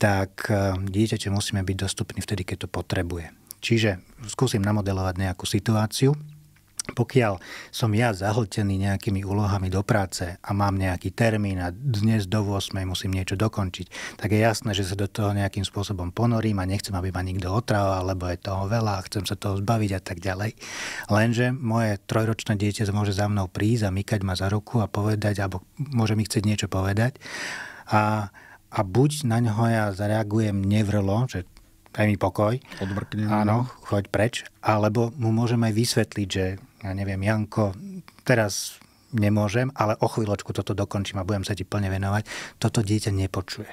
tak eh, dieťaťu musíme byť dostupní vtedy, keď to potrebuje. Čiže skúsim namodelovať nejakú situáciu. Pokiaľ som ja zahltený nejakými úlohami do práce a mám nejaký termín a dnes do 8 musím niečo dokončiť, tak je jasné, že sa do toho nejakým spôsobom ponorím a nechcem, aby ma nikto otrával, lebo je toho veľa a chcem sa toho zbaviť a tak ďalej. Lenže moje trojročné dieťa môže za mnou prísť a mykať ma za ruku a povedať, alebo môže mi chcieť niečo povedať a a buď na ňo ja zareagujem nevrlo, že daj mi pokoj. Odvrknem. Áno, choď preč. Alebo mu môžem aj vysvetliť, že ja neviem, Janko, teraz nemôžem, ale o chvíľočku toto dokončím a budem sa ti plne venovať. Toto dieťa nepočuje.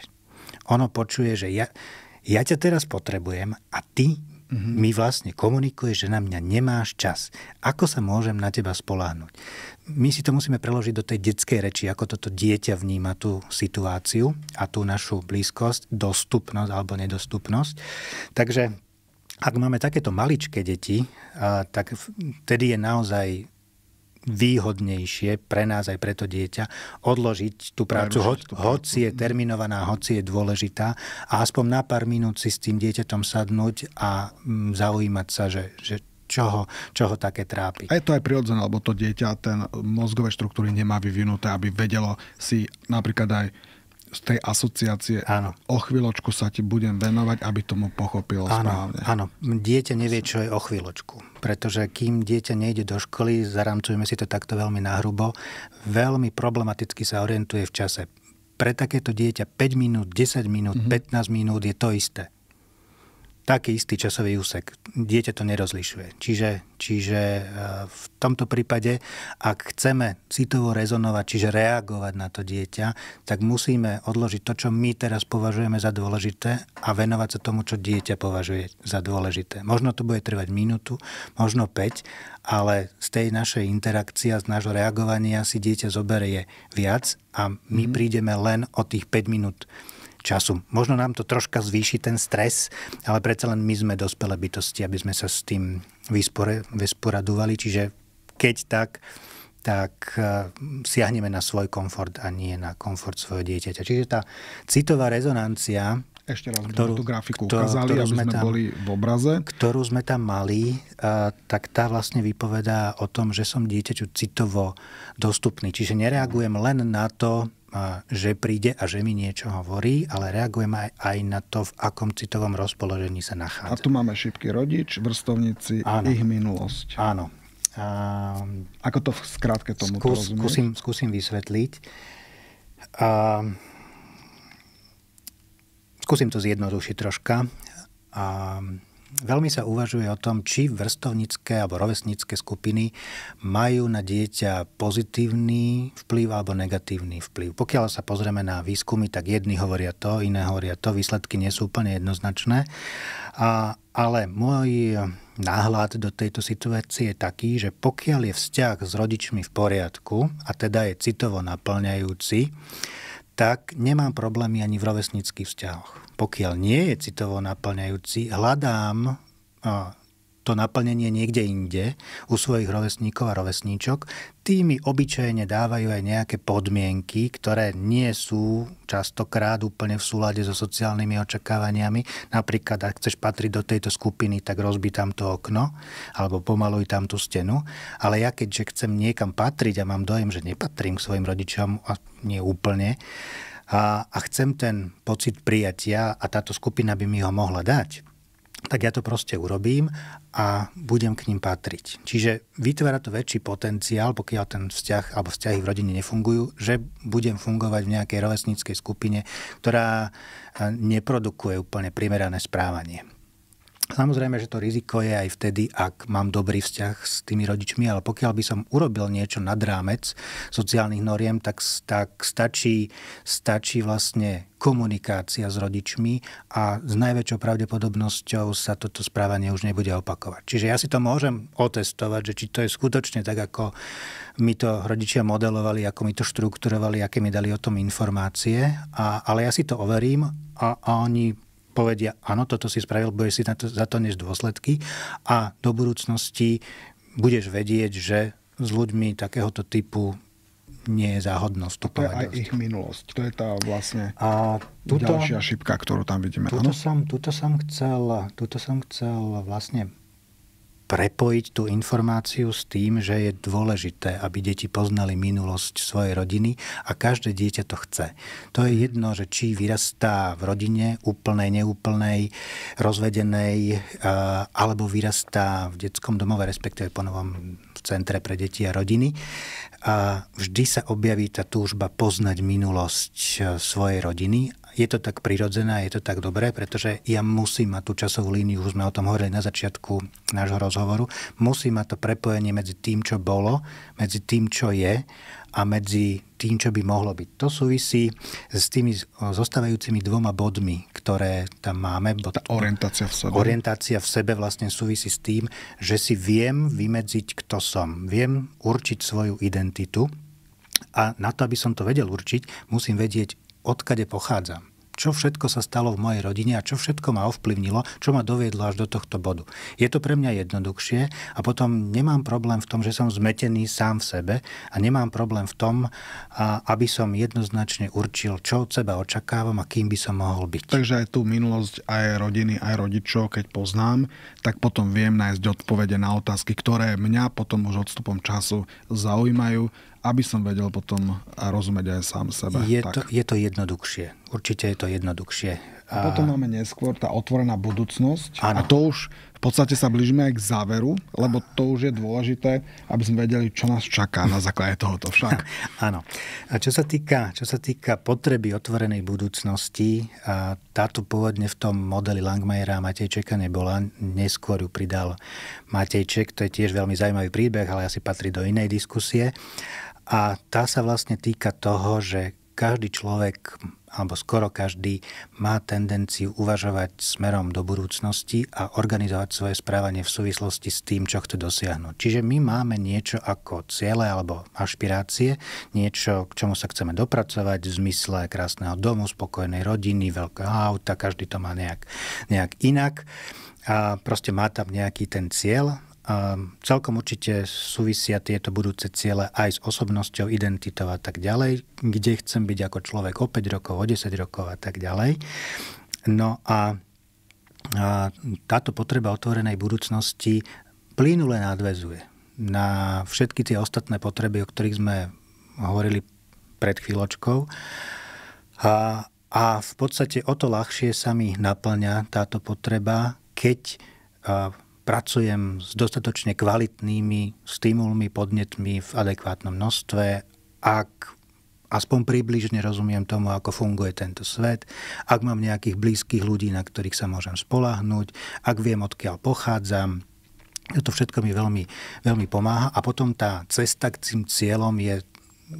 Ono počuje, že ja, ja ťa teraz potrebujem a ty mm-hmm. mi vlastne komunikuješ, že na mňa nemáš čas. Ako sa môžem na teba spoláhnuť? My si to musíme preložiť do tej detskej reči, ako toto dieťa vníma tú situáciu a tú našu blízkosť, dostupnosť alebo nedostupnosť. Takže ak máme takéto maličké deti, tak vtedy je naozaj výhodnejšie pre nás aj pre to dieťa odložiť tú prácu, ho, hoci je terminovaná, hoci je dôležitá a aspoň na pár minút si s tým dieťatom sadnúť a mm, zaujímať sa, že, že čoho, čoho také trápi. A je to aj prirodzené, lebo to dieťa ten mozgové štruktúry nemá vyvinuté, aby vedelo si napríklad aj z tej asociácie áno. o chvíľočku sa ti budem venovať, aby tomu pochopilo áno, správne. Áno, dieťa nevie, čo je o chvíľočku. Pretože kým dieťa nejde do školy, zaramcujeme si to takto veľmi nahrubo, veľmi problematicky sa orientuje v čase. Pre takéto dieťa 5 minút, 10 minút, mm-hmm. 15 minút je to isté taký istý časový úsek. Dieťa to nerozlišuje. Čiže, čiže e, v tomto prípade, ak chceme citovo rezonovať, čiže reagovať na to dieťa, tak musíme odložiť to, čo my teraz považujeme za dôležité a venovať sa tomu, čo dieťa považuje za dôležité. Možno to bude trvať minútu, možno 5, ale z tej našej interakcie z nášho reagovania si dieťa zoberie viac a my mm. prídeme len o tých 5 minút času. Možno nám to troška zvýši ten stres, ale predsa len my sme dospelé bytosti, aby sme sa s tým vyspore, vysporadovali. Čiže keď tak, tak e, siahneme na svoj komfort a nie na komfort svojho dieťaťa. Čiže tá citová rezonancia ešte raz ktorú, tú grafiku ukázali, ktorú sme, sme tam, boli v obraze. Ktorú sme tam mali, tak tá vlastne vypovedá o tom, že som dieťaťu citovo dostupný. Čiže nereagujem len na to, že príde a že mi niečo hovorí, ale reagujem aj, aj na to, v akom citovom rozpoložení sa nachádza. A tu máme šipky rodič, vrstovníci, Áno. ich minulosť. Áno. A... Ako to v skrátke tomu skús, skúsim, skúsim vysvetliť. A... Skúsim to zjednodušiť troška. A veľmi sa uvažuje o tom, či vrstovnícke alebo rovesnícke skupiny majú na dieťa pozitívny vplyv alebo negatívny vplyv. Pokiaľ sa pozrieme na výskumy, tak jedni hovoria to, iné hovoria to, výsledky nie sú úplne jednoznačné. A, ale môj náhľad do tejto situácie je taký, že pokiaľ je vzťah s rodičmi v poriadku a teda je citovo naplňajúci, tak nemám problémy ani v rovesnických vzťahoch. Pokiaľ nie je citovo naplňajúci, hľadám to naplnenie niekde inde u svojich rovesníkov a rovesníčok, tými obyčajne dávajú aj nejaké podmienky, ktoré nie sú častokrát úplne v súlade so sociálnymi očakávaniami. Napríklad, ak chceš patriť do tejto skupiny, tak rozbi tam to okno alebo pomaluj tam tú stenu. Ale ja keďže chcem niekam patriť a mám dojem, že nepatrím k svojim rodičom a nie úplne, a, a chcem ten pocit prijatia a táto skupina by mi ho mohla dať, tak ja to proste urobím a budem k ním patriť. Čiže vytvára to väčší potenciál, pokiaľ ten vzťah alebo vzťahy v rodine nefungujú, že budem fungovať v nejakej rovesníckej skupine, ktorá neprodukuje úplne primerané správanie. Samozrejme, že to riziko je aj vtedy, ak mám dobrý vzťah s tými rodičmi, ale pokiaľ by som urobil niečo nad rámec sociálnych noriem, tak, tak stačí, stačí vlastne komunikácia s rodičmi a s najväčšou pravdepodobnosťou sa toto správanie už nebude opakovať. Čiže ja si to môžem otestovať, že či to je skutočne tak, ako mi to rodičia modelovali, ako mi to štrukturovali, aké mi dali o tom informácie, a, ale ja si to overím a, a oni povedia, áno, toto si spravil, budeš si na to, za to než dôsledky a do budúcnosti budeš vedieť, že s ľuďmi takéhoto typu nie je záhodno vstupovať. To je aj ich minulosť. To je tá vlastne a tuto, ďalšia šipka, ktorú tam vidíme. Tuto som, tuto, som chcel, tuto som chcel vlastne prepojiť tú informáciu s tým, že je dôležité, aby deti poznali minulosť svojej rodiny a každé dieťa to chce. To je jedno, že či vyrastá v rodine úplnej, neúplnej, rozvedenej, alebo vyrastá v detskom domove, respektíve po novom v centre pre deti a rodiny. A vždy sa objaví tá túžba poznať minulosť svojej rodiny je to tak prirodzené, je to tak dobré, pretože ja musím mať tú časovú líniu, už sme o tom hovorili na začiatku nášho rozhovoru, musím mať to prepojenie medzi tým, čo bolo, medzi tým, čo je a medzi tým, čo by mohlo byť. To súvisí s tými zostávajúcimi dvoma bodmi, ktoré tam máme. Bod, Tá orientácia v sebe. Orientácia v sebe vlastne súvisí s tým, že si viem vymedziť, kto som. Viem určiť svoju identitu a na to, aby som to vedel určiť, musím vedieť, odkade pochádzam čo všetko sa stalo v mojej rodine a čo všetko ma ovplyvnilo, čo ma doviedlo až do tohto bodu. Je to pre mňa jednoduchšie a potom nemám problém v tom, že som zmetený sám v sebe a nemám problém v tom, aby som jednoznačne určil, čo od seba očakávam a kým by som mohol byť. Takže aj tú minulosť aj rodiny, aj rodičov, keď poznám, tak potom viem nájsť odpovede na otázky, ktoré mňa potom už odstupom času zaujímajú aby som vedel potom rozumieť aj sám sebe. Je, tak. to, je to jednoduchšie. Určite je to jednoduchšie. A potom máme neskôr tá otvorená budúcnosť. Ano. A to už v podstate sa blížime aj k záveru, lebo to už je dôležité, aby sme vedeli, čo nás čaká na základe tohoto však. Áno. A čo sa týka, čo sa týka potreby otvorenej budúcnosti, a táto pôvodne v tom modeli Langmajera a Matejčeka nebola, neskôr ju pridal Matejček, to je tiež veľmi zaujímavý príbeh, ale asi patrí do inej diskusie. A tá sa vlastne týka toho, že každý človek, alebo skoro každý, má tendenciu uvažovať smerom do budúcnosti a organizovať svoje správanie v súvislosti s tým, čo chce dosiahnuť. Čiže my máme niečo ako ciele alebo ašpirácie, niečo, k čomu sa chceme dopracovať v zmysle krásneho domu, spokojnej rodiny, veľkého auta, každý to má nejak, nejak inak a proste má tam nejaký ten cieľ celkom určite súvisia tieto budúce ciele aj s osobnosťou, identitou a tak ďalej, kde chcem byť ako človek o 5 rokov, o 10 rokov a tak ďalej. No a, a táto potreba otvorenej budúcnosti plynule nadvezuje na všetky tie ostatné potreby, o ktorých sme hovorili pred chvíľočkou. A, a v podstate o to ľahšie sa mi naplňa táto potreba, keď pracujem s dostatočne kvalitnými stimulmi, podnetmi v adekvátnom množstve, ak aspoň približne rozumiem tomu, ako funguje tento svet, ak mám nejakých blízkych ľudí, na ktorých sa môžem spolahnúť, ak viem, odkiaľ pochádzam, to všetko mi veľmi, veľmi pomáha. A potom tá cesta k tým cieľom je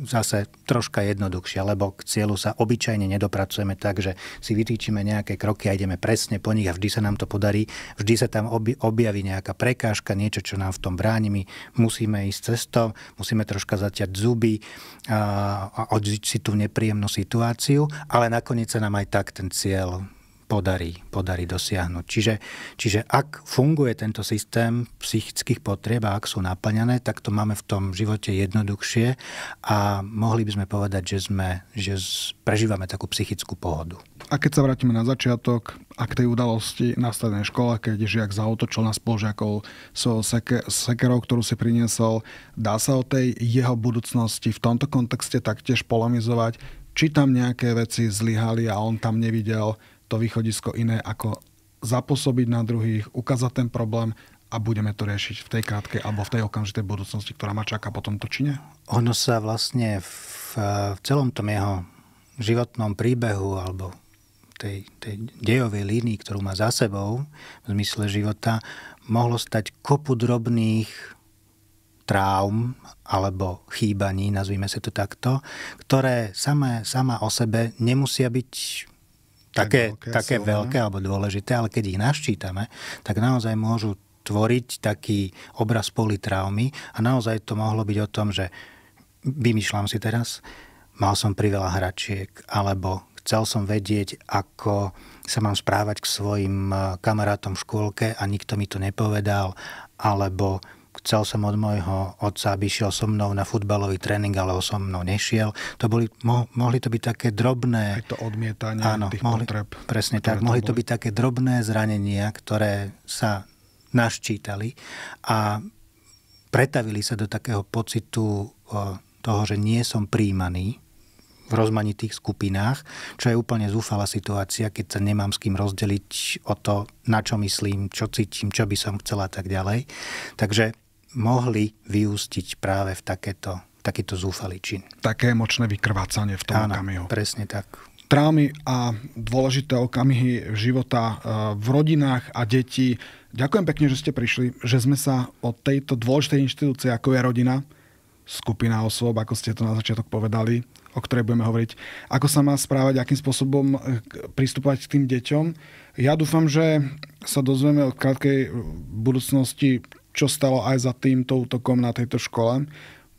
zase troška jednoduchšia, lebo k cieľu sa obyčajne nedopracujeme tak, že si vytýčime nejaké kroky a ideme presne po nich a vždy sa nám to podarí. Vždy sa tam objaví nejaká prekážka, niečo, čo nám v tom bráni. My musíme ísť cestou, musíme troška zaťať zuby a, a odžiť si tú nepríjemnú situáciu, ale nakoniec sa nám aj tak ten cieľ podarí, podarí dosiahnuť. Čiže, čiže ak funguje tento systém psychických potrieb a ak sú naplňané, tak to máme v tom živote jednoduchšie a mohli by sme povedať, že, sme, že prežívame takú psychickú pohodu. A keď sa vrátime na začiatok a k tej udalosti na strednej škole, keď žiak zautočil na spolužiakov so seke, sekerou, ktorú si priniesol, dá sa o tej jeho budúcnosti v tomto kontexte taktiež polemizovať, či tam nejaké veci zlyhali a on tam nevidel to východisko iné, ako zapôsobiť na druhých, ukázať ten problém a budeme to riešiť v tej krátkej alebo v tej okamžitej budúcnosti, ktorá ma čaká po tomto čine? Ono sa vlastne v, v celom tom jeho životnom príbehu alebo tej, tej dejovej línii, ktorú má za sebou v zmysle života, mohlo stať kopu drobných traum alebo chýbaní, nazvime sa to takto, ktoré samé, sama o sebe nemusia byť také, veľké, také veľké alebo dôležité, ale keď ich naščítame, tak naozaj môžu tvoriť taký obraz politraumy a naozaj to mohlo byť o tom, že vymýšľam si teraz, mal som priveľa hračiek, alebo chcel som vedieť, ako sa mám správať k svojim eh, kamarátom v škôlke a nikto mi to nepovedal, alebo chcel som od môjho otca, aby šiel so mnou na futbalový tréning, ale so mnou nešiel. To boli, mo, mohli to byť také drobné... Aj to odmietanie áno, tých mohli, potreb. Presne tak. Mohli to byť také drobné zranenia, ktoré sa naščítali a pretavili sa do takého pocitu toho, že nie som príjmaný v rozmanitých skupinách, čo je úplne zúfalá situácia, keď sa nemám s kým rozdeliť o to, na čo myslím, čo cítim, čo by som chcela a tak ďalej. Takže mohli vyústiť práve v takéto, takýto zúfalý čin. Také emočné vykrvácanie v tom Áno, okamihu. presne tak. Trámy a dôležité okamihy života e, v rodinách a detí. Ďakujem pekne, že ste prišli, že sme sa o tejto dôležitej inštitúcii, ako je rodina, skupina osôb, ako ste to na začiatok povedali, o ktorej budeme hovoriť, ako sa má správať, akým spôsobom e, pristupovať k tým deťom. Ja dúfam, že sa dozvieme od krátkej budúcnosti čo stalo aj za týmto útokom na tejto škole.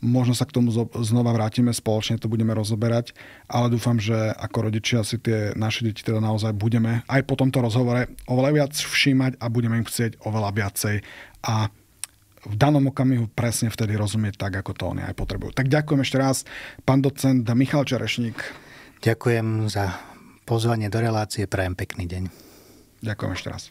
Možno sa k tomu znova vrátime, spoločne to budeme rozoberať, ale dúfam, že ako rodičia si tie naše deti teda naozaj budeme aj po tomto rozhovore oveľa viac všímať a budeme im chcieť oveľa viacej a v danom okamihu presne vtedy rozumieť tak, ako to oni aj potrebujú. Tak ďakujem ešte raz, pán docent Michal Čerešník. Ďakujem za pozvanie do relácie, prajem pekný deň. Ďakujem ešte raz.